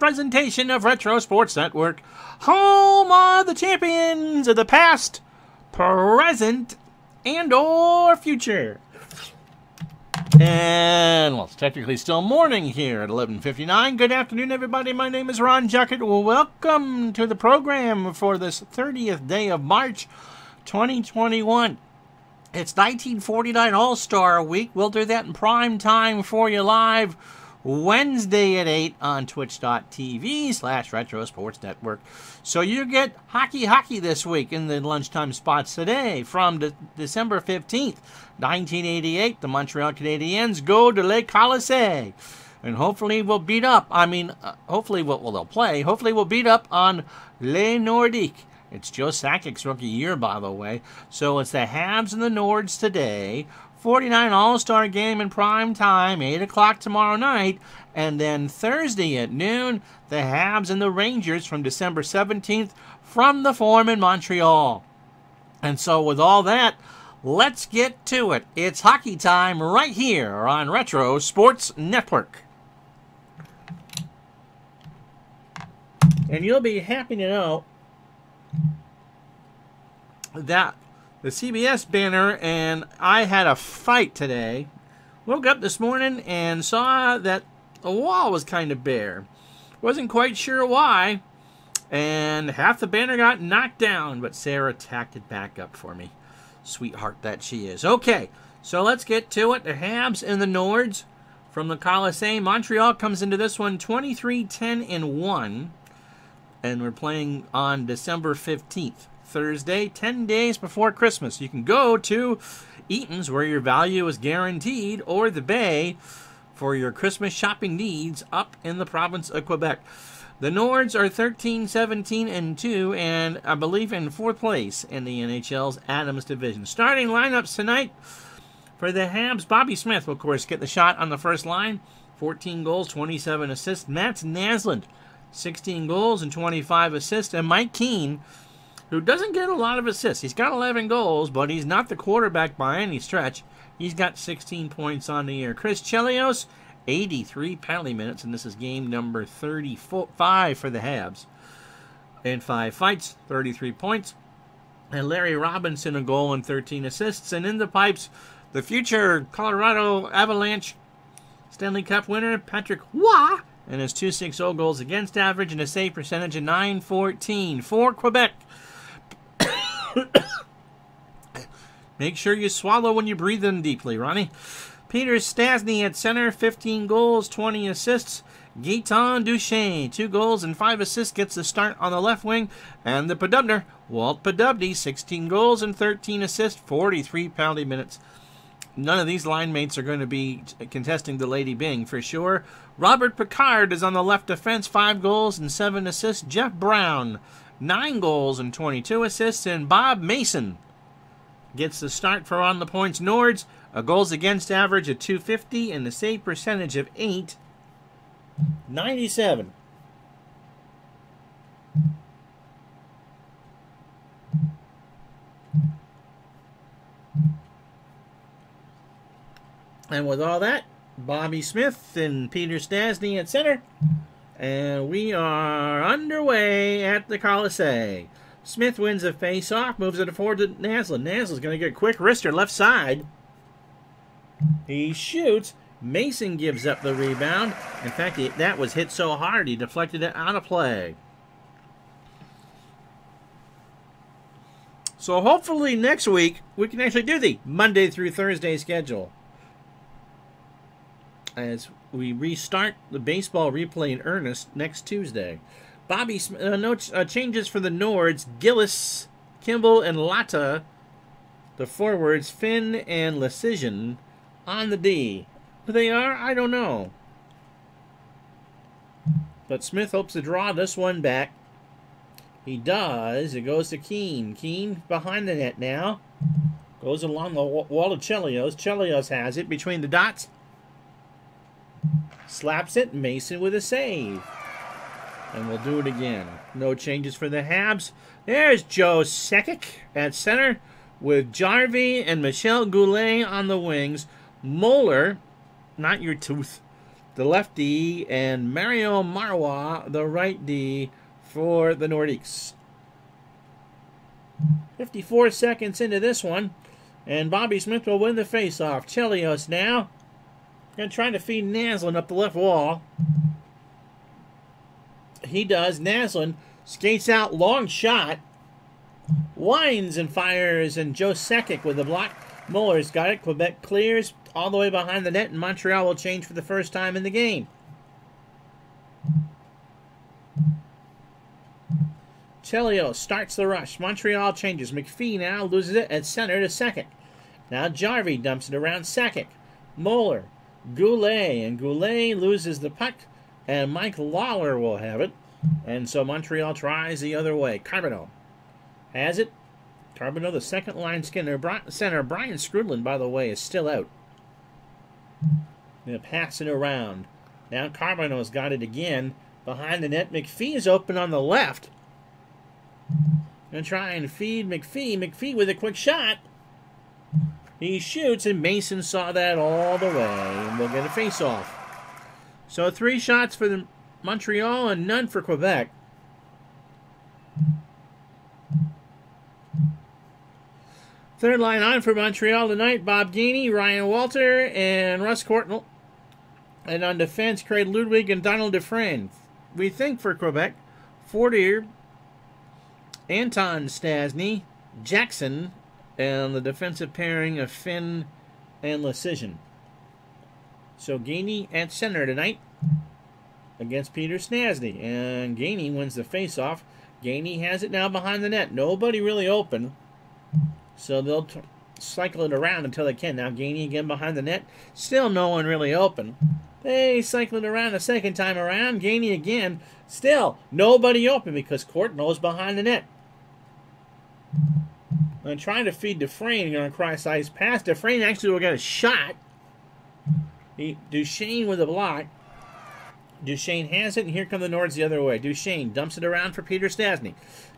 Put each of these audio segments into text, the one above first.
presentation of Retro Sports Network, home of the champions of the past, present, and or future. And well, it's technically still morning here at 11:59. Good afternoon, everybody. My name is Ron. Well, welcome to the program for this 30th day of March, 2021. It's 1949 All Star Week. We'll do that in prime time for you live Wednesday at 8 on twitch.tv slash retro sports network. So you get hockey hockey this week in the lunchtime spots today from de- December 15th, 1988. The Montreal Canadiens go to Le Colisée. And hopefully we'll beat up, I mean, uh, hopefully what will they'll play, hopefully we'll beat up on Les Nordiques. It's Joe Sakic's rookie year, by the way. So it's the Habs and the Nords today. 49 All Star game in prime time, 8 o'clock tomorrow night. And then Thursday at noon, the Habs and the Rangers from December 17th from the Forum in Montreal. And so, with all that, let's get to it. It's hockey time right here on Retro Sports Network. And you'll be happy to know that the CBS banner and I had a fight today. Woke up this morning and saw that the wall was kind of bare. Wasn't quite sure why. And half the banner got knocked down, but Sarah tacked it back up for me. Sweetheart that she is. Okay, so let's get to it. The Habs and the Nords from the Coliseum. Montreal comes into this one 23 10 and 1. And we're playing on December 15th. Thursday, 10 days before Christmas. You can go to Eaton's, where your value is guaranteed, or the Bay for your Christmas shopping needs up in the province of Quebec. The Nords are 13, 17, and 2, and I believe in fourth place in the NHL's Adams division. Starting lineups tonight for the Habs. Bobby Smith, will, of course, get the shot on the first line. 14 goals, 27 assists. Mats Naslund, 16 goals and 25 assists. And Mike Keane, who doesn't get a lot of assists. He's got 11 goals, but he's not the quarterback by any stretch. He's got 16 points on the year. Chris Chelios, 83 penalty minutes, and this is game number 35 for the Habs. In five fights, 33 points. And Larry Robinson, a goal and 13 assists. And in the pipes, the future Colorado Avalanche Stanley Cup winner, Patrick Roy, and his 2.60 goals against average and a save percentage of 914 for Quebec. Make sure you swallow when you breathe in deeply, Ronnie. Peter Stastny at center, 15 goals, 20 assists. Gaetan Duchesne, 2 goals and 5 assists, gets the start on the left wing. And the Podubner, Walt Poddubny, 16 goals and 13 assists, 43 penalty minutes. None of these line mates are going to be contesting the Lady Byng for sure. Robert Picard is on the left defense, 5 goals and 7 assists. Jeff Brown, 9 goals and 22 assists. And Bob Mason gets the start for on the points Nords. A goals against average of 250 and the save percentage of 8. 97. And with all that, Bobby Smith and Peter Stastny at center. And we are underway at the Coliseum. Smith wins a face-off, moves it forward to Naslund. Naslund's going to get a quick wrister left side. He shoots. Mason gives up the rebound. In fact, he, that was hit so hard he deflected it out of play. So hopefully next week we can actually do the Monday through Thursday schedule. As we restart the baseball replay in earnest next Tuesday. Bobby, uh, no ch- uh, changes for the Nords. Gillis, Kimble, and Latta. The forwards, Finn and Leschyshyn on the D. Who they are, I don't know. But Smith hopes to draw this one back. He does. It goes to Keane. Keane behind the net now. Goes along the wall of Chelios. Chelios has it between the dots. Slaps it. Mason with a save. And we'll do it again. No changes for the Habs. There's Joe Sakic at center with Jarvi and Michel Goulet on the wings. Moller, not your tooth, the left D, and Mario Marois, the right D, for the Nordiques. 54 seconds into this one, and Bobby Smith will win the faceoff. Chelios now. Gonna to feed Naslund up the left wall. He does. Naslund skates out, long shot. Winds and fires, and Joe Sakic with the block. Muller's got it. Quebec clears all the way behind the net, and Montreal will change for the first time in the game. Chelios starts the rush. Montreal changes. McPhee now loses it at center to second. Now Jarvi dumps it around Sakic. Moller, Goulet, and Goulet loses the puck, and Mike Lalor will have it. And so Montreal tries the other way. Carbonneau has it. Carbonneau, the second line skinner, center. Brian Skrudland, by the way, is still out. Gonna pass it around. Now Carbonneau's got it again. Behind the net, McPhee is open on the left. Gonna try and feed McPhee. McPhee with a quick shot. He shoots, and Mason saw that all the way, and we'll get a face-off. So three shots for the Montreal and none for Quebec. Third line on for Montreal tonight, Bob Gainey, Ryan Walter, and Russ Courtnall. And on defense, Craig Ludwig and Donald Dufresne. We think for Quebec, Fortier, Anton Stastny, Jackson, and the defensive pairing of Finn and Leschyshyn. So Gainey at center tonight against Peter Stastny. And Gainey wins the faceoff. Gainey has it now behind the net. Nobody really open. So they'll cycle it around until they can. Now Gainey again behind the net. Still no one really open. They cycle it around a second time around. Gainey again. Still nobody open because Courtnall's behind the net. I'm trying to feed Dufresne on a cross ice pass. Dufresne actually will get a shot. He, Duchesne with a block. Duchesne has it, and here come the Nords the other way. Duchesne dumps it around for Peter Stastny.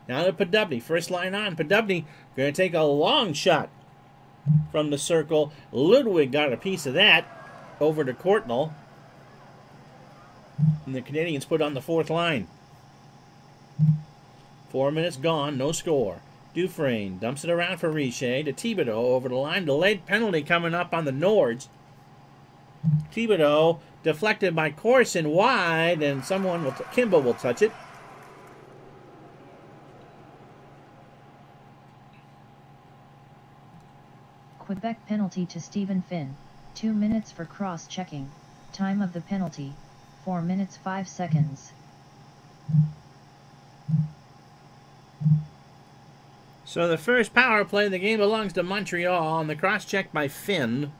Now to Poddubny. First line on. Poddubny going to take a long shot from the circle. Ludwig got a piece of that over to Courtnall. And the Canadians put on the fourth line. Four minutes gone, no score. Dufresne dumps it around for Richer to Thibaudeau over the line. Delayed penalty coming up on the Nords. Thibaudeau deflected by Corson wide, and someone will, Kimbo will touch it. Quebec penalty to Stephen Finn, 2 minutes for cross-checking, time of the penalty, 4 minutes 5 seconds. So the first power play of the game belongs to Montreal on the cross-check by Finn.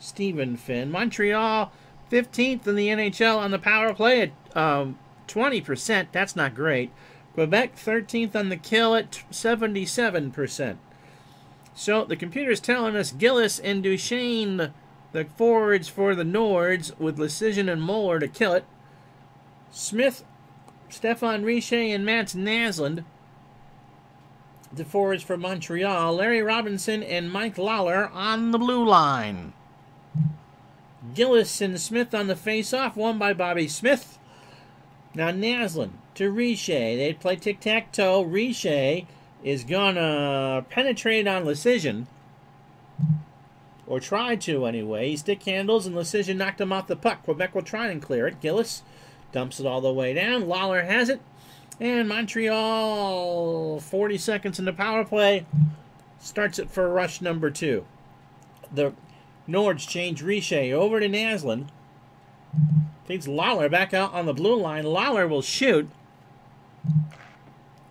Stephen Finn. Montreal 15th in the NHL on the power play at um, 20%. That's not great. Quebec 13th on the kill at 77%. So the computer's telling us Gillis and Duchesne, the forwards for the Nords, with Leschyshyn and Moller to kill it. Smith, Stefan Richer, and Mats Naslund, the forwards for Montreal. Larry Robinson and Mike Lalor on the blue line. Gillis and Smith on the face-off, won by Bobby Smith. Now Naslund to Richer. They play tic-tac-toe. Richer is gonna penetrate on Leschyshyn. Or try to anyway. He stick handles and Leschyshyn knocked him off the puck. Quebec will try and clear it. Gillis dumps it all the way down. Lalor has it. And Montreal, 40 seconds into power play, starts it for rush number two. The Nords change Richer over to Naslund. Feeds Lalor back out on the blue line. Lalor will shoot.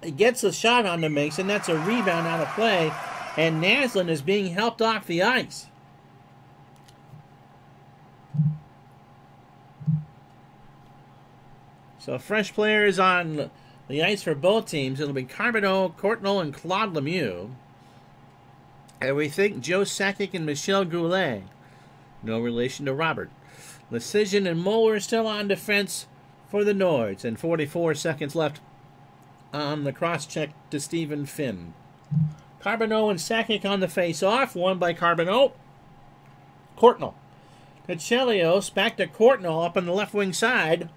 He gets a shot on the Mason. That's a rebound out of play. And Naslund is being helped off the ice. So a fresh player is on the ice for both teams. It'll be Carbonneau, Courtnall, and Claude Lemieux. And we think Joe Sakic and Michel Goulet. No relation to Robert. Leschyshyn and Moller still on defense for the Nords. And 44 seconds left on the cross check to Stephen Finn. Carbonneau and Sakic on the face off. Won by Carbonneau. Courtnall to Chelios. Back to Courtnall up on the left wing side.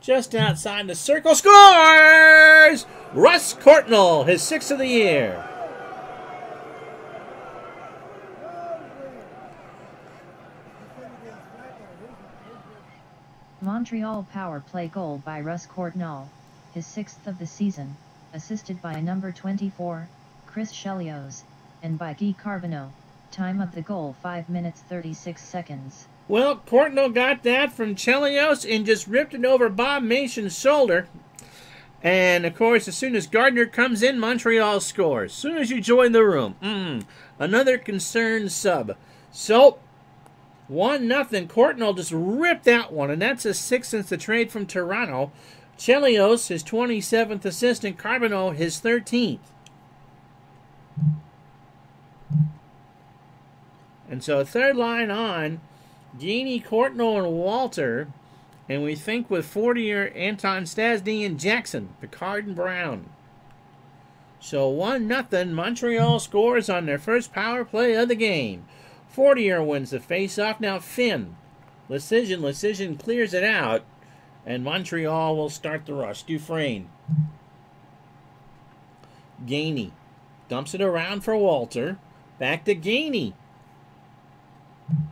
Just outside the circle. Scores! Russ Courtnall, his sixth of the year. Montreal power play goal by Russ Courtnall, his sixth of the season, assisted by number 24, Chris Chelios, and by Guy Carbonneau. Time of the goal 5 minutes 36 seconds. Well, Courtnall got that from Chelios and just ripped it over Bob Mason's shoulder. And of course, as soon as Gardner comes in, Montreal scores. As soon as you join the room, mm, another concerned sub. So, one nothing. Courtnall just ripped that one, and that's a six since the trade from Toronto. Chelios, his 27th assist, and Carbonneau, his 13th. And so third line on, Gainey, Courtnall, and Walter. And we think with Fortier Anton Stastny and Jackson, Picard and Brown. So 1 nothing. Montreal scores on their first power play of the game. Fortier wins the face-off. Now Finn. Leschyshyn. Leschyshyn clears it out. And Montreal will start the rush. Dufresne. Gainey. Dumps it around for Walter. Back to Gainey.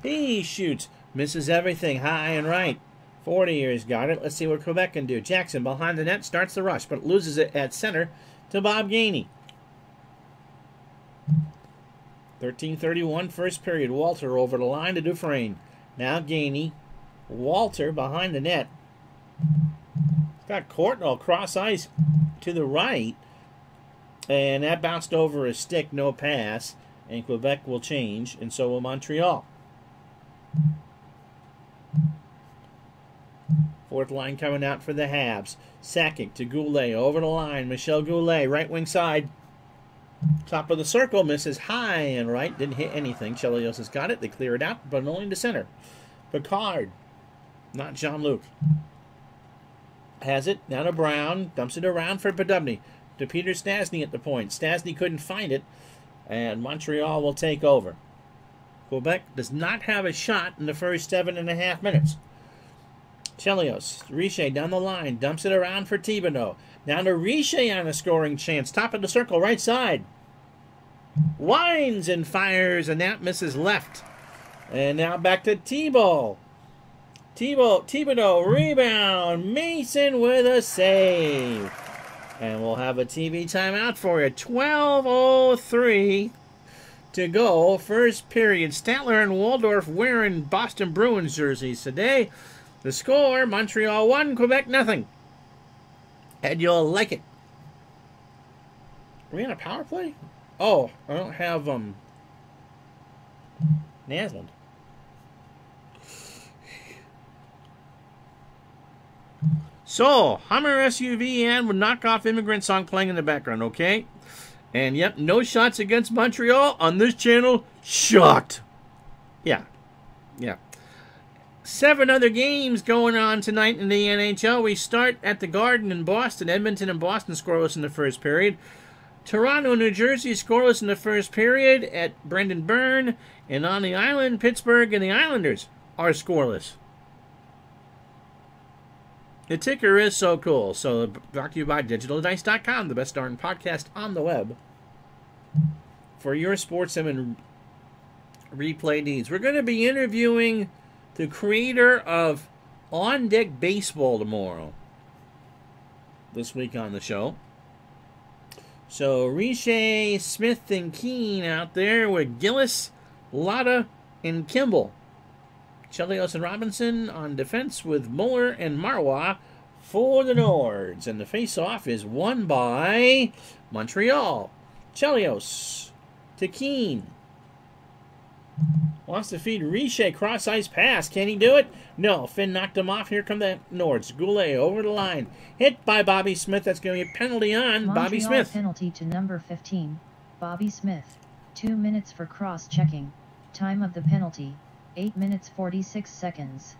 He shoots. Misses everything high and right. Fortier's got it. Let's see what Quebec can do. Jackson behind the net starts the rush, but loses it at center to Bob Gainey. 13:31 first period. Walter over the line to Dufresne. Now Gainey. Walter behind the net. Got Courtnall cross ice to the right. And that bounced over a stick, no pass. And Quebec will change, and so will Montreal. Fourth line coming out for the Habs. Sakic to Goulet over the line. Michel Goulet, right wing side. Top of the circle, misses high and right. Didn't hit anything. Chelios has got it. They clear it out, but only to center. Picard, not Jean Luc. Has it. Now to Brown. Dumps it around for Poddubny. To Peter Stastny at the point. Stastny couldn't find it. And Montreal will take over. Quebec does not have a shot in the first seven and a half minutes. Chelios, Richer down the line, dumps it around for Thibaudeau. Now to Richer on a scoring chance, top of the circle, right side. Winds and fires, and that misses left. And now back to Thibault. Thibault, Thibaudeau, rebound. Mason with a save. And we'll have a TV timeout for you. 12.03 to go. First period. Statler and Waldorf wearing Boston Bruins jerseys today. The score Montreal 1, Quebec nothing. And you'll like it. Are we on a power play? Oh, I don't have um Naslund. So, Hummer SUV and with knockoff immigrant song playing in the background, okay? And yep, no shots against Montreal on this channel. Shocked. Yeah. Yeah. Seven other games going on tonight in the NHL. We start at the Garden in Boston. Edmonton and Boston scoreless in the first period. Toronto, New Jersey scoreless in the first period at Brendan Byrne. And on the island, Pittsburgh and the Islanders are scoreless. The ticker is so cool. So, brought to you by DigitalDice.com, the best darn podcast on the web for your sports and replay needs. We're going to be interviewing the creator of On Deck Baseball tomorrow. This week on the show. So, Riche, Smith, and Keane out there with Gillis, Latta, and Kimble. Chelios and Robinson on defense with Muller and Marois for the Nords. And the face-off is won by Montreal. Chelios to. Wants to feed Riche cross ice pass. Can he do it? No. Finn knocked him off. Here come the Nords. Goulet over the line. Hit by Bobby Smith. That's going to be a penalty on Montreal Bobby Smith. penalty to number 15, Bobby Smith. Two minutes for cross-checking. Time of the penalty, 8 minutes 46 seconds.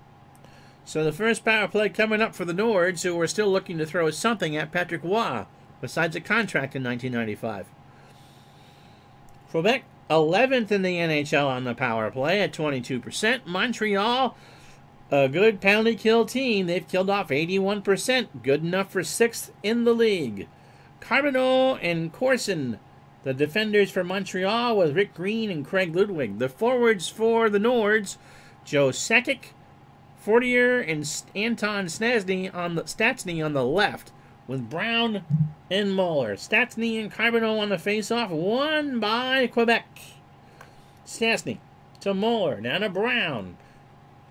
So the first power play coming up for the Nords, who are still looking to throw something at Patrick Waugh, besides a contract in 1995. Quebec 11th in the NHL on the power play at 22%. Montreal, a good penalty kill team. They've killed off 81%, good enough for sixth in the league. Carbonneau and Corson, the defenders for Montreal, with Rick Green and Craig Ludwig. The forwards for the Nords, Joe Sakic, Fortier, and Anton Stastny on the Stastny on the left, with Brown and Muller. Stastny and Carbonneau on the face-off, won by Quebec. Stastny to Muller, now to Brown.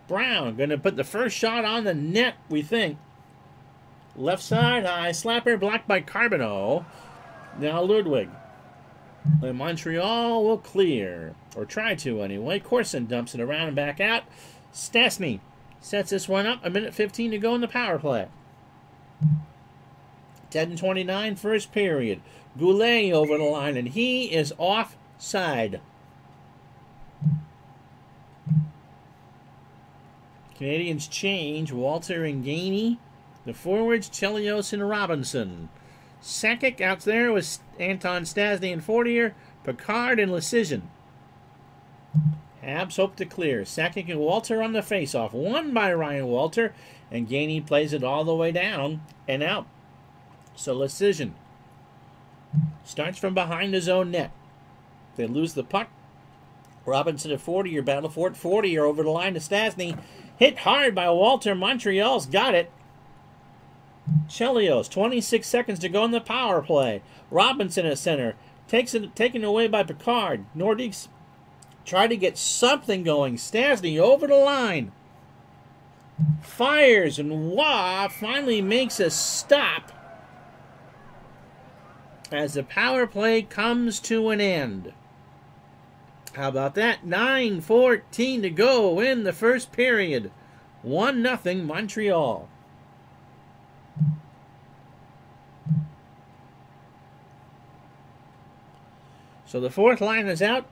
Brown going to put the first shot on the net, we think. Left side high, slapper blocked by Carbonneau. Now Ludwig. And Montreal will clear, or try to anyway. Corson dumps it around and back out. Stastny sets this one up. A minute 15 to go in the power play. 10 29, first period. Goulet over the line, and he is offside. Canadians change. Walter and Gainey. The forwards, Chelios and Robinson. Sakic out there with Anton Stastny and Fortier. Picard and Leschyshyn. Habs hope to clear. Sakic and Walter on the faceoff. Won by Ryan Walter. And Gainey plays it all the way down and out. So Leschyshyn starts from behind his own net. They lose the puck. Robinson at Fortier battle for it. Fortier over the line to Stastny. Hit hard by Walter. Montreal's got it. Chelios, 26 seconds to go in the power play. Robinson at center. Takes it taken away by Picard. Nordiques try to get something going. Stastny over the line. Fires and Wah finally makes a stop as the power play comes to an end. How about that? 9.14 to go in the first period. 1 0 Montreal. So the fourth line is out.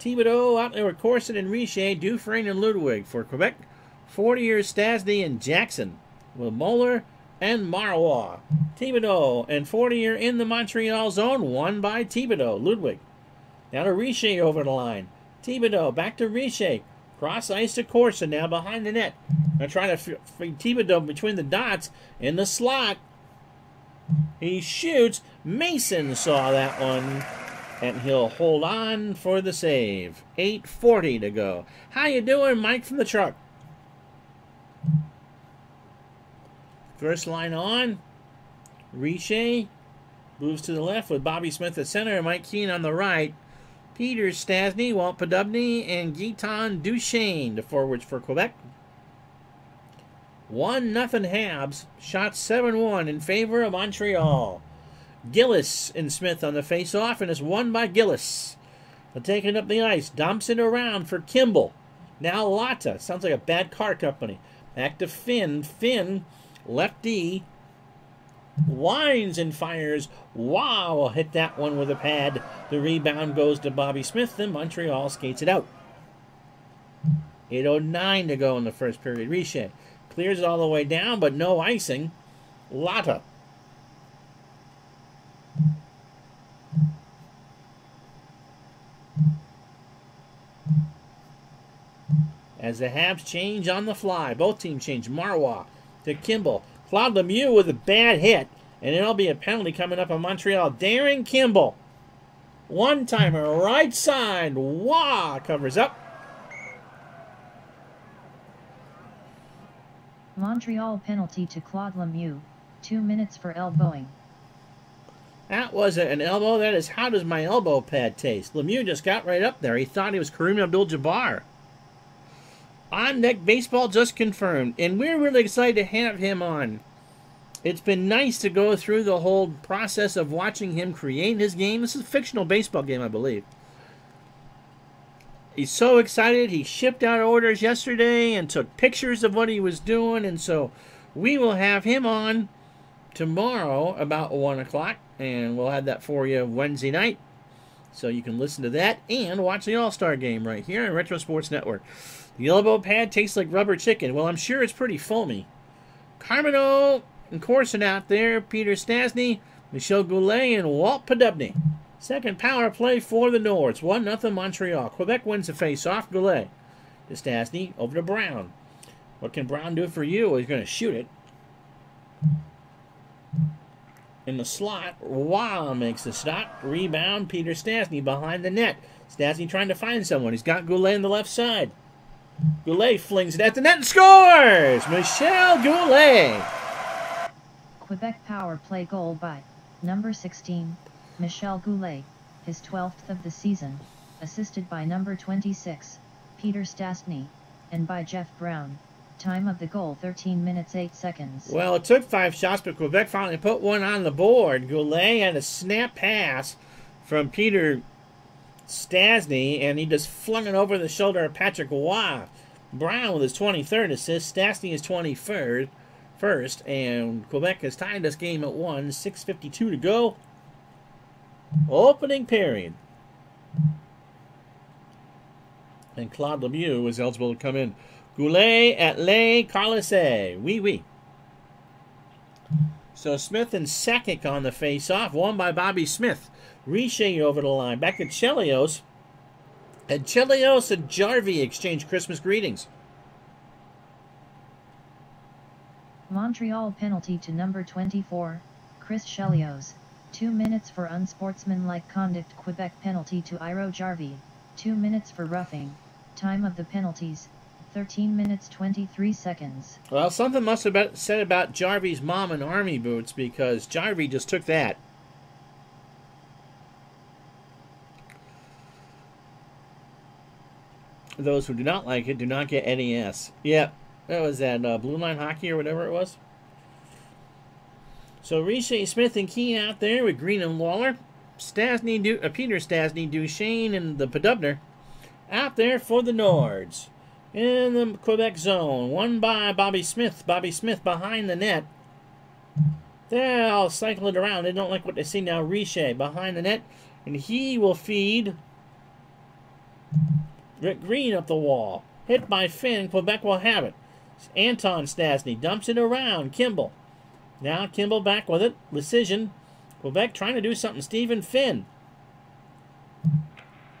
Thibaudeau out there with Corson and Richer, Dufresne and Ludwig. For Quebec, 40 years Stastny and Jackson. With Muller and Marois. Thibaudeau and Fortier in the Montreal zone, won by Thibaudeau. Ludwig. Now to Richer over the line. Thibaudeau back to Richer. Cross ice to Corson now behind the net. Now trying to feed Thibaudeau between the dots in the slot. He shoots. Mason saw that one and he'll hold on for the save. 8:40 to go. How you doing, Mike from the truck? First line on. Richer moves to the left with Bobby Smith at center and Mike Keane on the right. Peter Stastny, Walt Poddubny, and Gaetan Duchesne, the forwards for Quebec. 1 nothing Habs. Shot 7 1 in favor of Montreal. Gillis and Smith on the face-off, and it's won by Gillis. They're taking up the ice, dumps it around for Kimble. Now Latta. Sounds like a bad car company. Back to Finn. Finn, lefty, winds and fires. Wow, hit that one with a pad. The rebound goes to Bobby Smith, and Montreal skates it out. 8.09 to go in the first period. Richer clears it all the way down, but no icing. Latta as the Habs change on the fly. Both teams change. Marois to Kimball. Claude Lemieux with a bad hit. And it'll be a penalty coming up on Montreal. Darin Kimble. One timer, right side. Wah! Covers up. Montreal penalty to Claude Lemieux. Two minutes for elbowing. That wasn't an elbow. That is, how does my elbow pad taste? Lemieux just got right up there. He thought he was Kareem Abdul-Jabbar. On Deck Baseball just confirmed, and we're really excited to have him on. It's been nice to go through the whole process of watching him create his game. This is a fictional baseball game, I believe. He's so excited. He shipped out orders yesterday and took pictures of what he was doing, and so we will have him on tomorrow about 1 o'clock and we'll have that for you Wednesday night. So you can listen to that and watch the All Star game right here on Retro Sports Network. The elbow pad tastes like rubber chicken. Well, I'm sure it's pretty foamy. Carbonneau and Corson out there, Peter Stastny, Michel Goulet, and Walt Poddubny. Second power play for the Nords. 1 0 Montreal. Quebec wins the face-off. Goulet to Stastny. Over to Brown. What can Brown do for you? He's going to shoot it. In the slot, Wow makes the stop. Rebound, Peter Stastny behind the net. Stastny trying to find someone. He's got Goulet on the left side. Goulet flings it at the net and scores! Michel Goulet! Quebec power play goal by number 16, Michel Goulet, his 12th of the season, assisted by number 26, Peter Stastny, and by Jeff Brown. Time of the goal 13 minutes 8 seconds. Well, it took five shots, but Quebec finally put one on the board. Goulet had a snap pass from Peter Stastny, and he just flung it over the shoulder of Patrick Roy. Brown with his 23rd assist, Stastny his 23rd first, and Quebec has tied this game at 1, 6.52 to go. Opening period. And Claude Lemieux was eligible to come in. Goulet at Le Carlisse. Oui, oui. So Smith and Sakic on the face-off, won by Bobby Smith. Richer over the line. Back to Chelios. And Chelios and Jarvi exchange Christmas greetings. Montreal penalty to number 24, Chris Chelios. 2 minutes for unsportsmanlike conduct Quebec penalty to Iiro Jarvi. 2 minutes for roughing. Time of the penalties, 13 minutes 23 seconds. Well, something must have been said about Jarvi's mom and army boots because Jarvi just took that. Those who do not like it do not get NES. Yep, that was that uh, Blue Line Hockey or whatever it was. So Riche, Smith, and Key out there with Green and Waller. Stastny, du- uh, Peter Stastny, Duchesne, and the Padubner out there for the Nords. In the Quebec zone, won by Bobby Smith. Bobby Smith behind the net. They'll cycle it around. They don't like what they see now. Riche behind the net, and he will feed Rick Green up the wall. Hit by Finn. Quebec will have it. Anton Stastny dumps it around. Kimble. Now Kimble back with it. Decision. Quebec trying to do something. Stephen Finn.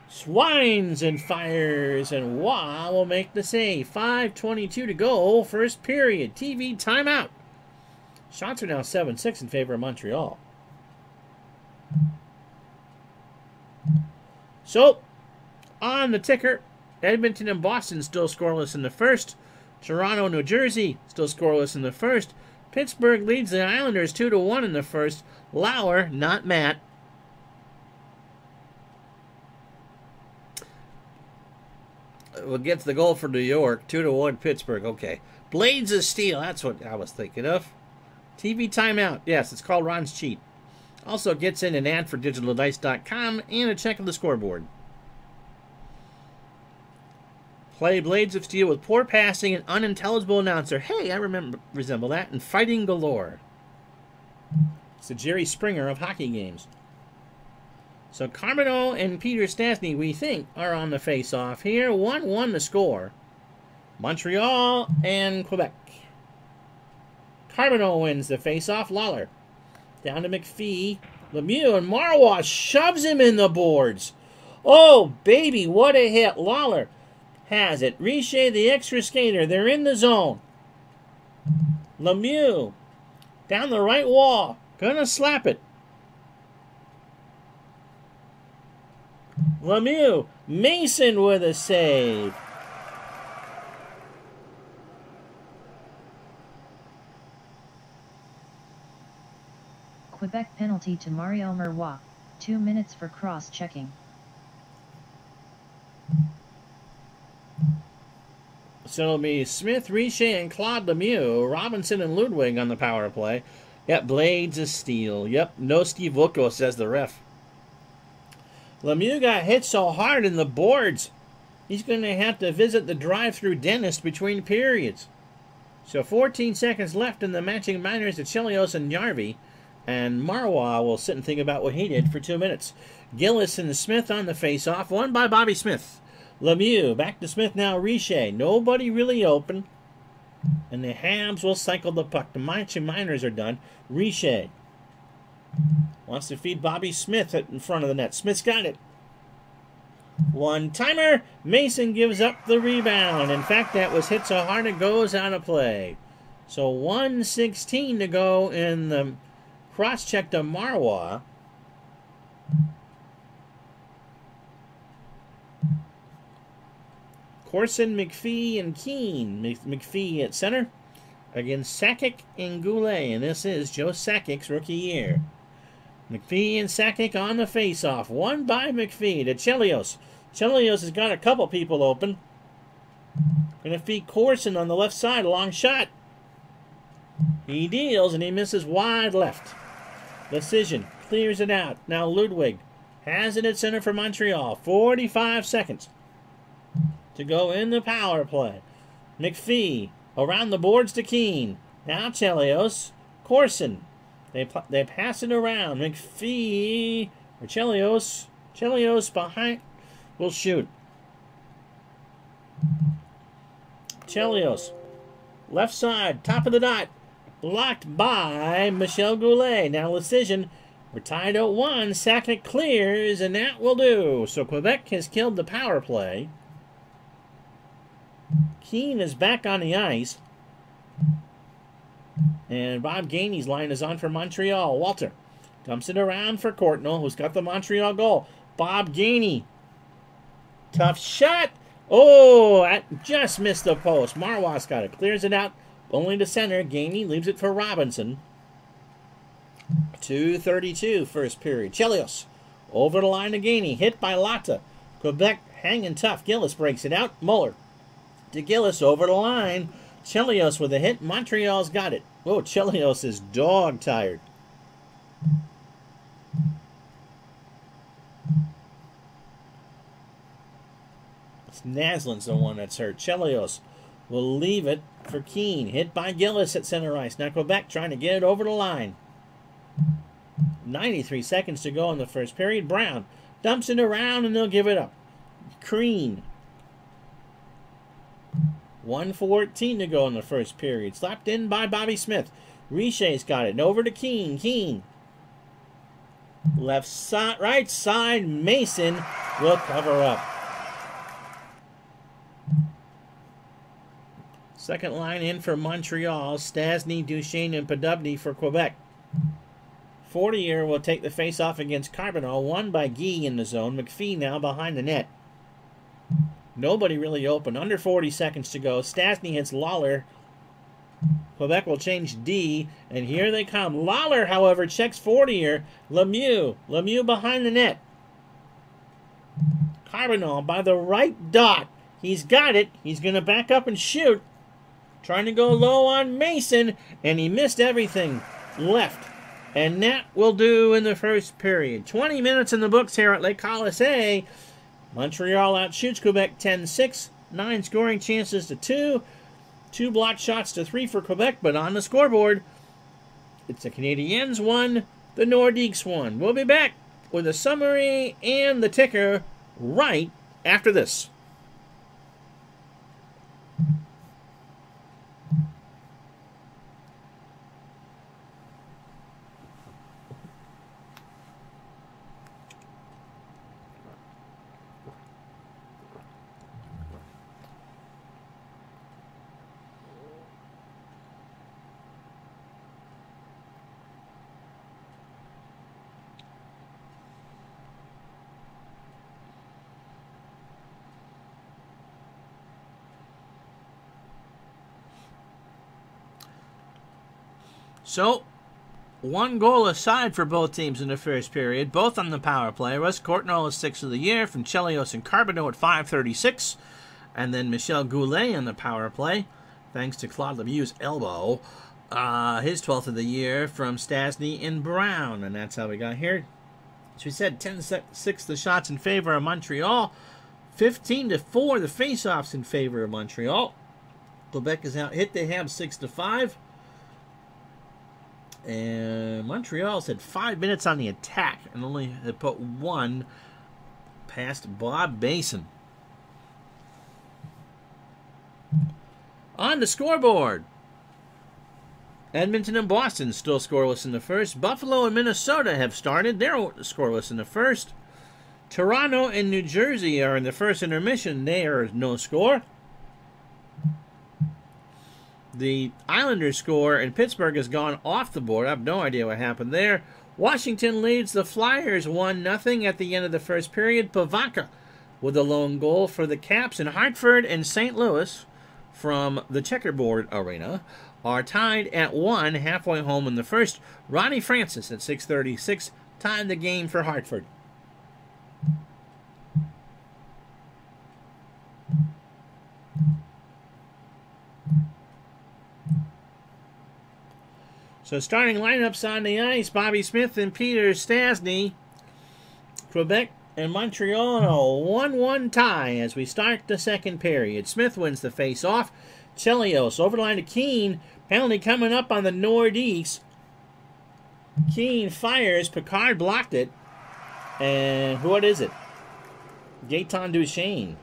Swines and fires, and Wah will make the save. 5.22 to go, first period. TV timeout. Shots are now 7 6 in favor of Montreal. So, on the ticker, Edmonton and Boston still scoreless in the first. Toronto, New Jersey still scoreless in the first. Pittsburgh leads the Islanders 2 to 1 in the first. Lauer, not Matt, well, gets the goal for New York, two to one Pittsburgh. Okay, Blades of Steel. That's what I was thinking of. TV timeout. Yes, it's called Ron's cheat. Also gets in an ad for digitaldice.com and a check of the scoreboard. Play Blades of Steel with poor passing and unintelligible announcer. Hey, I remember resemble that. And fighting galore. It's the Jerry Springer of hockey games. So Carbonneau and Peter Stastny, we think, are on the face-off here. 1-1 the score. Montreal and Quebec. Carbonneau wins the face-off. Lalor. Down to McPhee. Lemieux and Marois shoves him in the boards. Oh, baby, what a hit. Lalor has it. Richer, the extra skater. They're in the zone. Lemieux. Down the right wall. Gonna slap it. Lemieux. Mason with a save. Quebec penalty to Mario Marois. 2 minutes for cross-checking. So it'll be Smith, Richer, and Claude Lemieux, Robinson and Ludwig on the power play. Yep, Blades of Steel. Yep, no Steve Wilco, says the ref. Lemieux got hit so hard in the boards, he's going to have to visit the drive-through dentist between periods. So 14 seconds left in the matching minors of Chelios and Jarvi, and Marois will sit and think about what he did for two minutes. Gillis and Smith on the face-off, won by Bobby Smith. Lemieux, back to Smith now, Richer. Nobody really open. And the Habs will cycle the puck. The matching minors are done. Richer. Wants to feed Bobby Smith in front of the net. Smith's got it. One timer. Mason gives up the rebound. In fact, that was hit so hard it goes out of play. So 116 to go in the cross check to Marois. Corson, McPhee, and Keane. McPhee at center against Sakic and Goulet. And this is Joe Sakic's rookie year. McPhee and Sakic on the face-off. One by McPhee to Chelios. Chelios has got a couple people open. Going to feed Corson on the left side. A long shot. He deals and he misses wide left. Decision. Clears it out. Now Ludwig has it at center for Montreal. 45 seconds to go in the power play. McPhee around the boards to Keane. Now Chelios. Corson. They, they pass it around. McPhee or Chelios. Chelios behind. Will shoot. Chelios. Left side. Top of the dot. Blocked by Michel Goulet. Now decision. We're tied at one. Sakic clears, and that will do. So Quebec has killed the power play. Keane is back on the ice. And Bob Gainey's line is on for Montreal. Walter dumps it around for Courtnall, who's got the Montreal goal. Bob Gainey. Tough shot. Oh, that just missed the post. Marwas got it. Clears it out. Only to center. Gainey leaves it for Robinson. 2.32 first period. Chelios over the line to Gainey. Hit by Latta. Quebec hanging tough. Gillis breaks it out. Muller to Gillis over the line. Chelios with a hit. Montreal's got it. Whoa, Chelios is dog tired. It's Naslund's the one that's hurt. Chelios will leave it for Keane. Hit by Gillis at center ice. Now Quebec trying to get it over the line. 93 seconds to go in the first period. Brown dumps it around and they'll give it up. Crean 114 to go in the first period. Slapped in by Bobby Smith. Richet's got it. Over to Keane. Keane. Left side, right side. Mason will cover up. Second line in for Montreal. Stastny, Duchesne, and Poddubny for Quebec. Fortier will take the face-off against Carbonneau. Won by Guy in the zone. McPhee now behind the net. Nobody really open. Under 40 seconds to go. Stastny hits Lalor. Quebec will change D, and here they come. Lalor, however, checks Fortier. Lemieux. Lemieux behind the net. Carbonneau by the right dot. He's got it. He's going to back up and shoot. Trying to go low on Mason, and he missed everything left. And that will do in the first period. 20 minutes in the books here at Le Colisée. Montreal outshoots Quebec 10-6. Nine scoring chances to two. Two block shots to three for Quebec, but on the scoreboard, it's the Canadiens one, the Nordiques one. We'll be back with a summary and the ticker right after this. So, one goal aside for both teams in the first period, both on the power play. Russ Courtnall is six of the year from Chelios and Carbonneau at 536. And then Michel Goulet on the power play, thanks to Claude Lemieux's elbow. Uh, his 12th of the year from Stastny and Brown. And that's how we got here. So we said 10 6 the shots in favor of Montreal. 15 to 4 the faceoffs in favor of Montreal. Quebec is out hit they have 6 to 5. And Montreal's had five minutes on the attack and only had put one past Bob Mason. On the scoreboard. Edmonton and Boston still scoreless in the first. Buffalo and Minnesota have started. They're scoreless in the first. Toronto and New Jersey are in the first intermission. They are no score. The Islanders score, and Pittsburgh has gone off the board. I have no idea what happened there. Washington leads the Flyers 1 0 at the end of the first period. Pivonka with a lone goal for the Caps, and Hartford and St. Louis from the checkerboard arena are tied at one halfway home in the first. Ronnie Francis at 6:36 tied the game for Hartford. So starting lineups on the ice, Bobby Smith and Peter Stastny. Quebec and Montreal a 1-1 tie as we start the second period. Smith wins the face-off. Chelios over the line to Keane. Penalty coming up on the Northeast. Keane fires. Picard blocked it. And what is it? Gaetan Duchesne.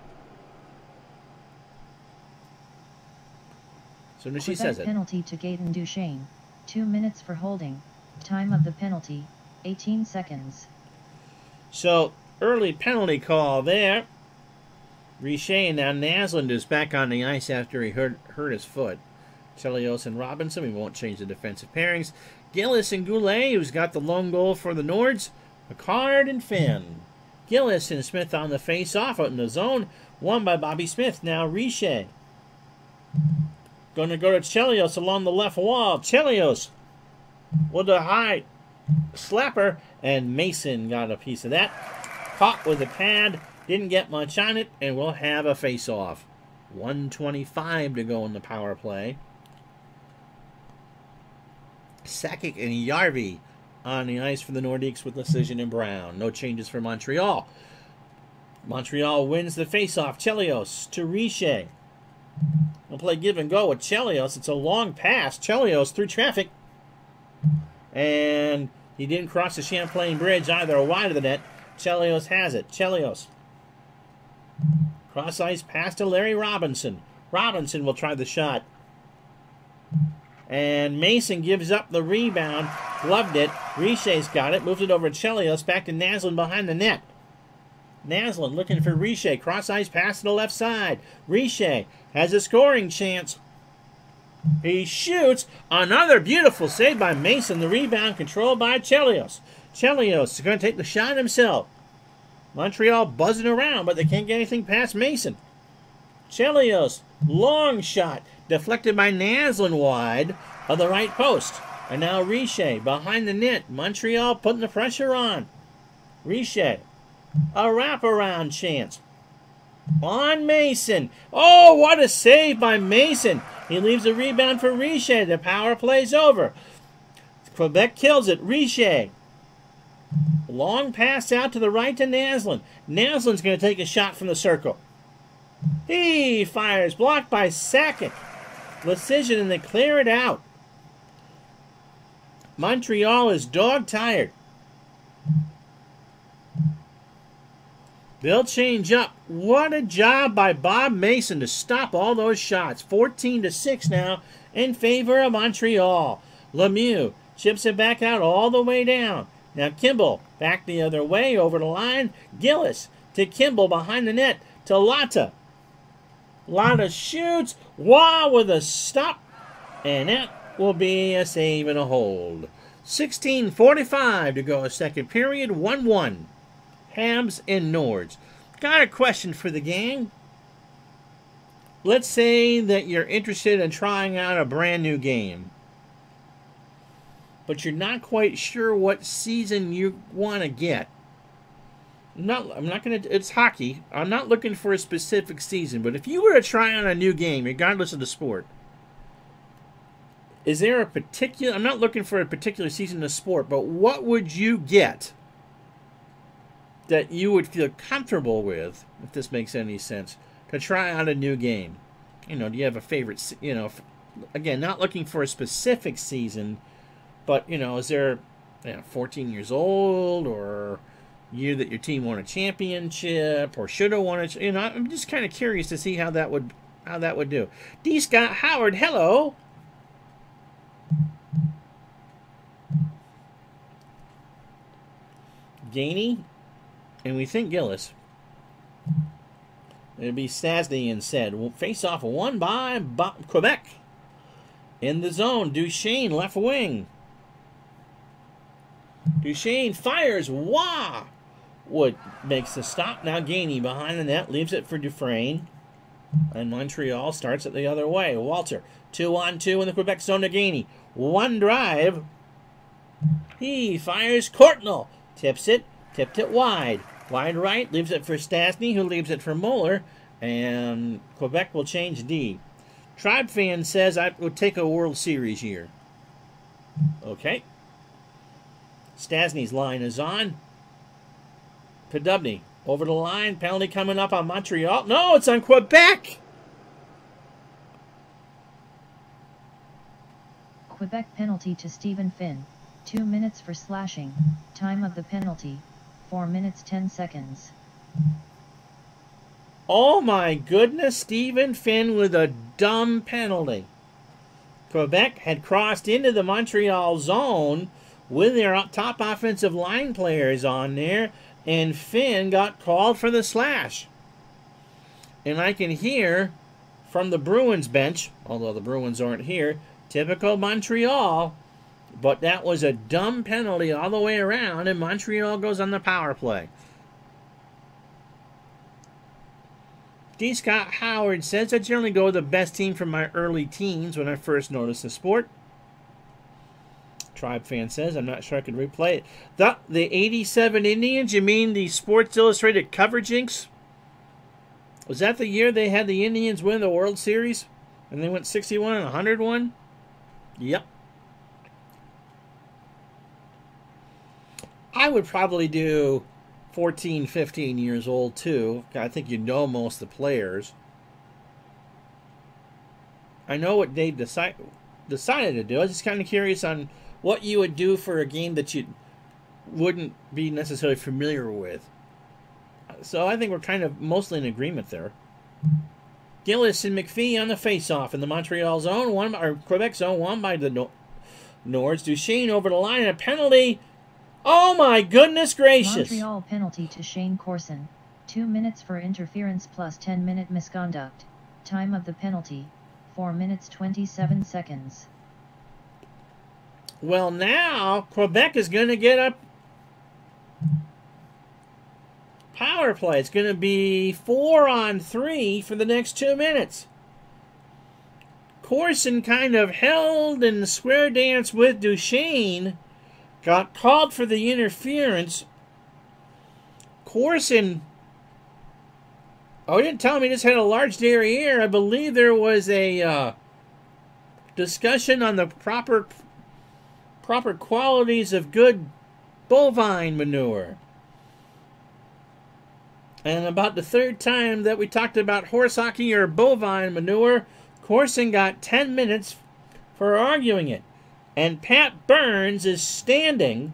So she says it. Penalty to Gaetan Duchesne. Two minutes for holding. Time of the penalty, 18 seconds. So, early penalty call there. Richer now Naslund is back on the ice after he hurt, hurt his foot. Chelios and Robinson, we won't change the defensive pairings. Gillis and Goulet, who's got the lone goal for the Nords. Picard and Finn. Gillis and Smith on the face-off out in the zone. Won by Bobby Smith. Now Richer. Going to go to Chelios along the left wall. Chelios with a high slapper. And Mason got a piece of that. Caught with a pad. Didn't get much on it, and we'll have a face-off. 125 to go in the power play. Sakic and Järvi on the ice for the Nordiques with Leschyshyn and Brown. No changes for Montreal. Montreal wins the face-off. Chelios to Richer. We'll play give and go with Chelios. It's a long pass. Chelios through traffic. And he didn't cross the Champlain Bridge either, wide of the net. Chelios has it. Chelios Cross ice pass to Larry Robinson. Robinson will try the shot. And Mason gives up the rebound. Gloved it. Richer's got it. Moves it over to Chelios. Back to Naslund behind the net. Naslund looking for Richer. Cross eyes pass to the left side. Richer has a scoring chance. He shoots. Another beautiful save by Mason. The rebound controlled by Chelios. Chelios is going to take the shot himself. Montreal buzzing around, but they can't get anything past Mason. Chelios, long shot, deflected by Naslund wide of the right post. And now Richer behind the net. Montreal putting the pressure on. Richer, a wraparound chance. On Mason. Oh, what a save by Mason. He leaves a rebound for Richer. The power play's over. Quebec kills it. Richer Long pass out to the right to Naslund. Naslund's going to take a shot from the circle. He fires, blocked by Sakic. Decision, and they clear it out. Montreal is dog tired. They'll change up. What a job by Bob Mason to stop all those shots. 14 to 6 now in favor of Montreal. Lemieux chips it back out all the way down. Now Kimble back the other way over the line. Gillis to Kimble behind the net to Latta. Latta shoots. Wow with a stop. And that will be a save and a hold. 16.45 to go a second period. 1-1. Habs and Nords. Got a question for the gang. Let's say that you're interested in trying out a brand new game but you're not quite sure what season you want to get. I'm not I'm not going to it's hockey. I'm not looking for a specific season, but if you were to try on a new game regardless of the sport, is there a particular I'm not looking for a particular season of sport, but what would you get that you would feel comfortable with, if this makes any sense, to try out a new game? You know, do you have a favorite? You know, again, not looking for a specific season, but you know, is there you know, 14 years old or year that your team won a championship or should have won it? You know, I'm just kind of curious to see how that would how that would do. D. Scott Howard, hello. Gainey, and we think Gillis. It'll be Stastny instead. We'll face off one by Quebec. In the zone, Duchesne, left wing. Duchesne fires. Wah! Wood makes the stop. Now Gainey behind the net, leaves it for Dufresne. And Montreal starts it the other way. Walter, two on two in the Quebec zone to Gainey. One drive. He fires Courtnall. Tips it, tipped it wide. Wide right, leaves it for Stastny, who leaves it for Moller. And Quebec will change D. Tribe fan says I would take a World Series year. Okay. Stastny's line is on. Poddubny over the line. Penalty coming up on Montreal. No, it's on Quebec. Quebec penalty to Stephen Finn. Two minutes for slashing. Time of the penalty. Four minutes ten seconds. Oh my goodness, Stephen Finn with a dumb penalty. Quebec had crossed into the Montreal zone with their top offensive line players on there, and Finn got called for the slash. And I can hear from the Bruins bench, although the Bruins aren't here, typical Montreal, but that was a dumb penalty all the way around, and Montreal goes on the power play. D. Scott Howard says I generally go with the best team from my early teens when I first noticed the sport. Tribe fan says, I'm not sure I could replay it. The, the 87 Indians, you mean the Sports Illustrated coverage inks? Was that the year they had the Indians win the World Series? And they went 61 and 101? Yep. I would probably do 14, 15 years old too. I think you know most of the players. I know what they decide, decided to do. I was just kind of curious on what you would do for a game that you wouldn't be necessarily familiar with. So I think we're kind of mostly in agreement there. Gillis and McPhee on the face-off in the Montreal zone, one or Quebec zone, one by the no- Nords. Duchesne over the line, a penalty Oh my goodness gracious! Montreal penalty to Shayne Corson. Two minutes for interference plus 10 minute misconduct. Time of the penalty, 4 minutes 27 seconds. Well, now Quebec is going to get a power play. It's going to be four on three for the next two minutes. Corson kind of held in the square dance with Duchesne got called for the interference. Corson, oh, he didn't tell me just had a large derriere. I believe there was a uh, discussion on the proper proper qualities of good bovine manure. And about the third time that we talked about horse hockey or bovine manure, Corson got 10 minutes for arguing it and Pat Burns is standing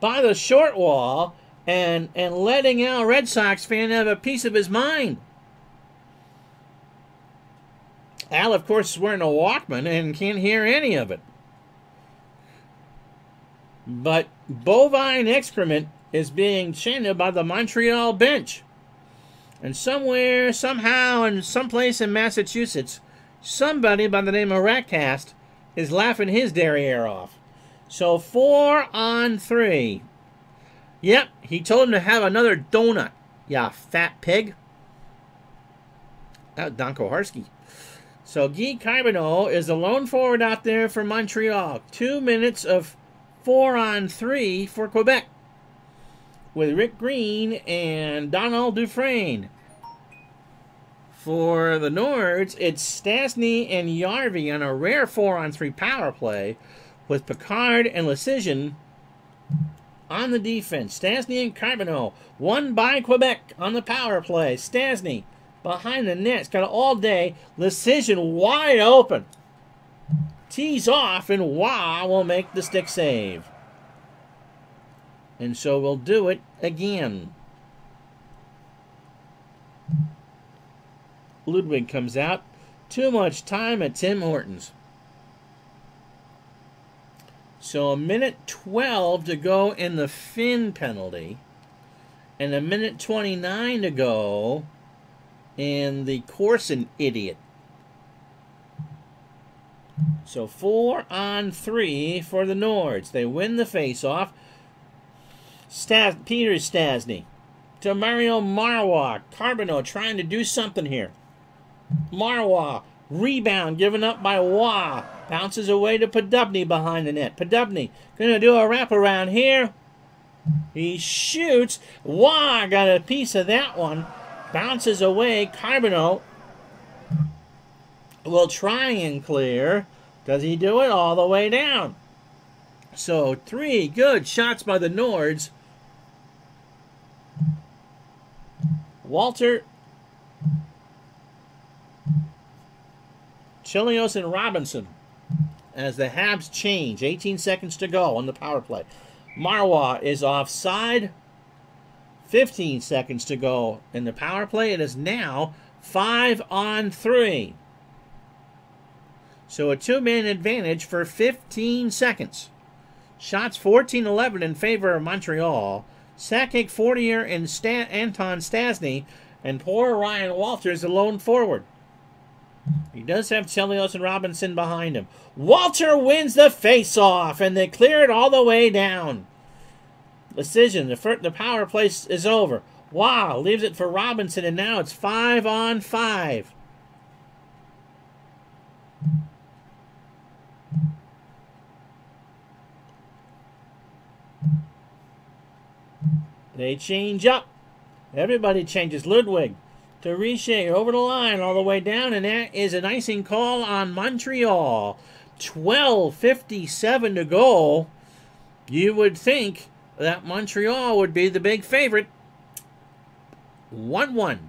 by the short wall and and letting Al Red Sox fan have a piece of his mind. Al, of course, is wearing a Walkman and can't hear any of it. But bovine excrement is being chanted by the Montreal bench. And somewhere, somehow, in some place in Massachusetts, somebody by the name of Ratcast is laughing his derriere off. So four on three. Yep, he told him to have another donut. Yeah, fat pig. That Don Koharski. So Guy Carbonneau is the lone forward out there for Montreal. Two minutes of four on three for Quebec. With Rick Green and Donald Dufresne. For the Nords, it's Stastny and Jarvi on a rare 4 on 3 power play with Picard and Leschyshyn on the defense. Stastny and Carbonneau, one by Quebec on the power play. Stastny behind the net, got it all day. Leschyshyn wide open. Tees off, and Roy will make the stick save. And so we'll do it again. Ludwig comes out. Too much time at Tim Hortons. So a minute 12 to go in the Finn penalty, and a minute 29 to go in the Corson idiot. So four on three for the Nords. They win the faceoff. Stas- Peter Stastny to Mario Marois. Carbonneau trying to do something here. Marois rebound given up by Roy. Bounces away to Poddubny behind the net. Poddubny gonna do a wraparound here. He shoots. Waugh got a piece of that one. Bounces away. Carbonneau will try and clear. Does he do it all the way down? So three good shots by the Nords. Walter, Chelios, and Robinson as the Habs change. 18 seconds to go on the power play. Marois is offside. 15 seconds to go in the power play. It is now 5 on 3. So a two man advantage for 15 seconds. Shots 14 11 in favor of Montreal. Sakic, Fortier, and Stan- Anton Stastny, and poor Ryan Walters alone forward. He does have Chelios and Robinson behind him. Walter wins the face-off, and they clear it all the way down. Decision: the the power play is over. Wow, leaves it for Robinson, and now it's five on five. They change up. Everybody changes. Ludwig to Richer over the line all the way down, and that is an icing call on Montreal. 12.57 to go. You would think that Montreal would be the big favorite. 1 1.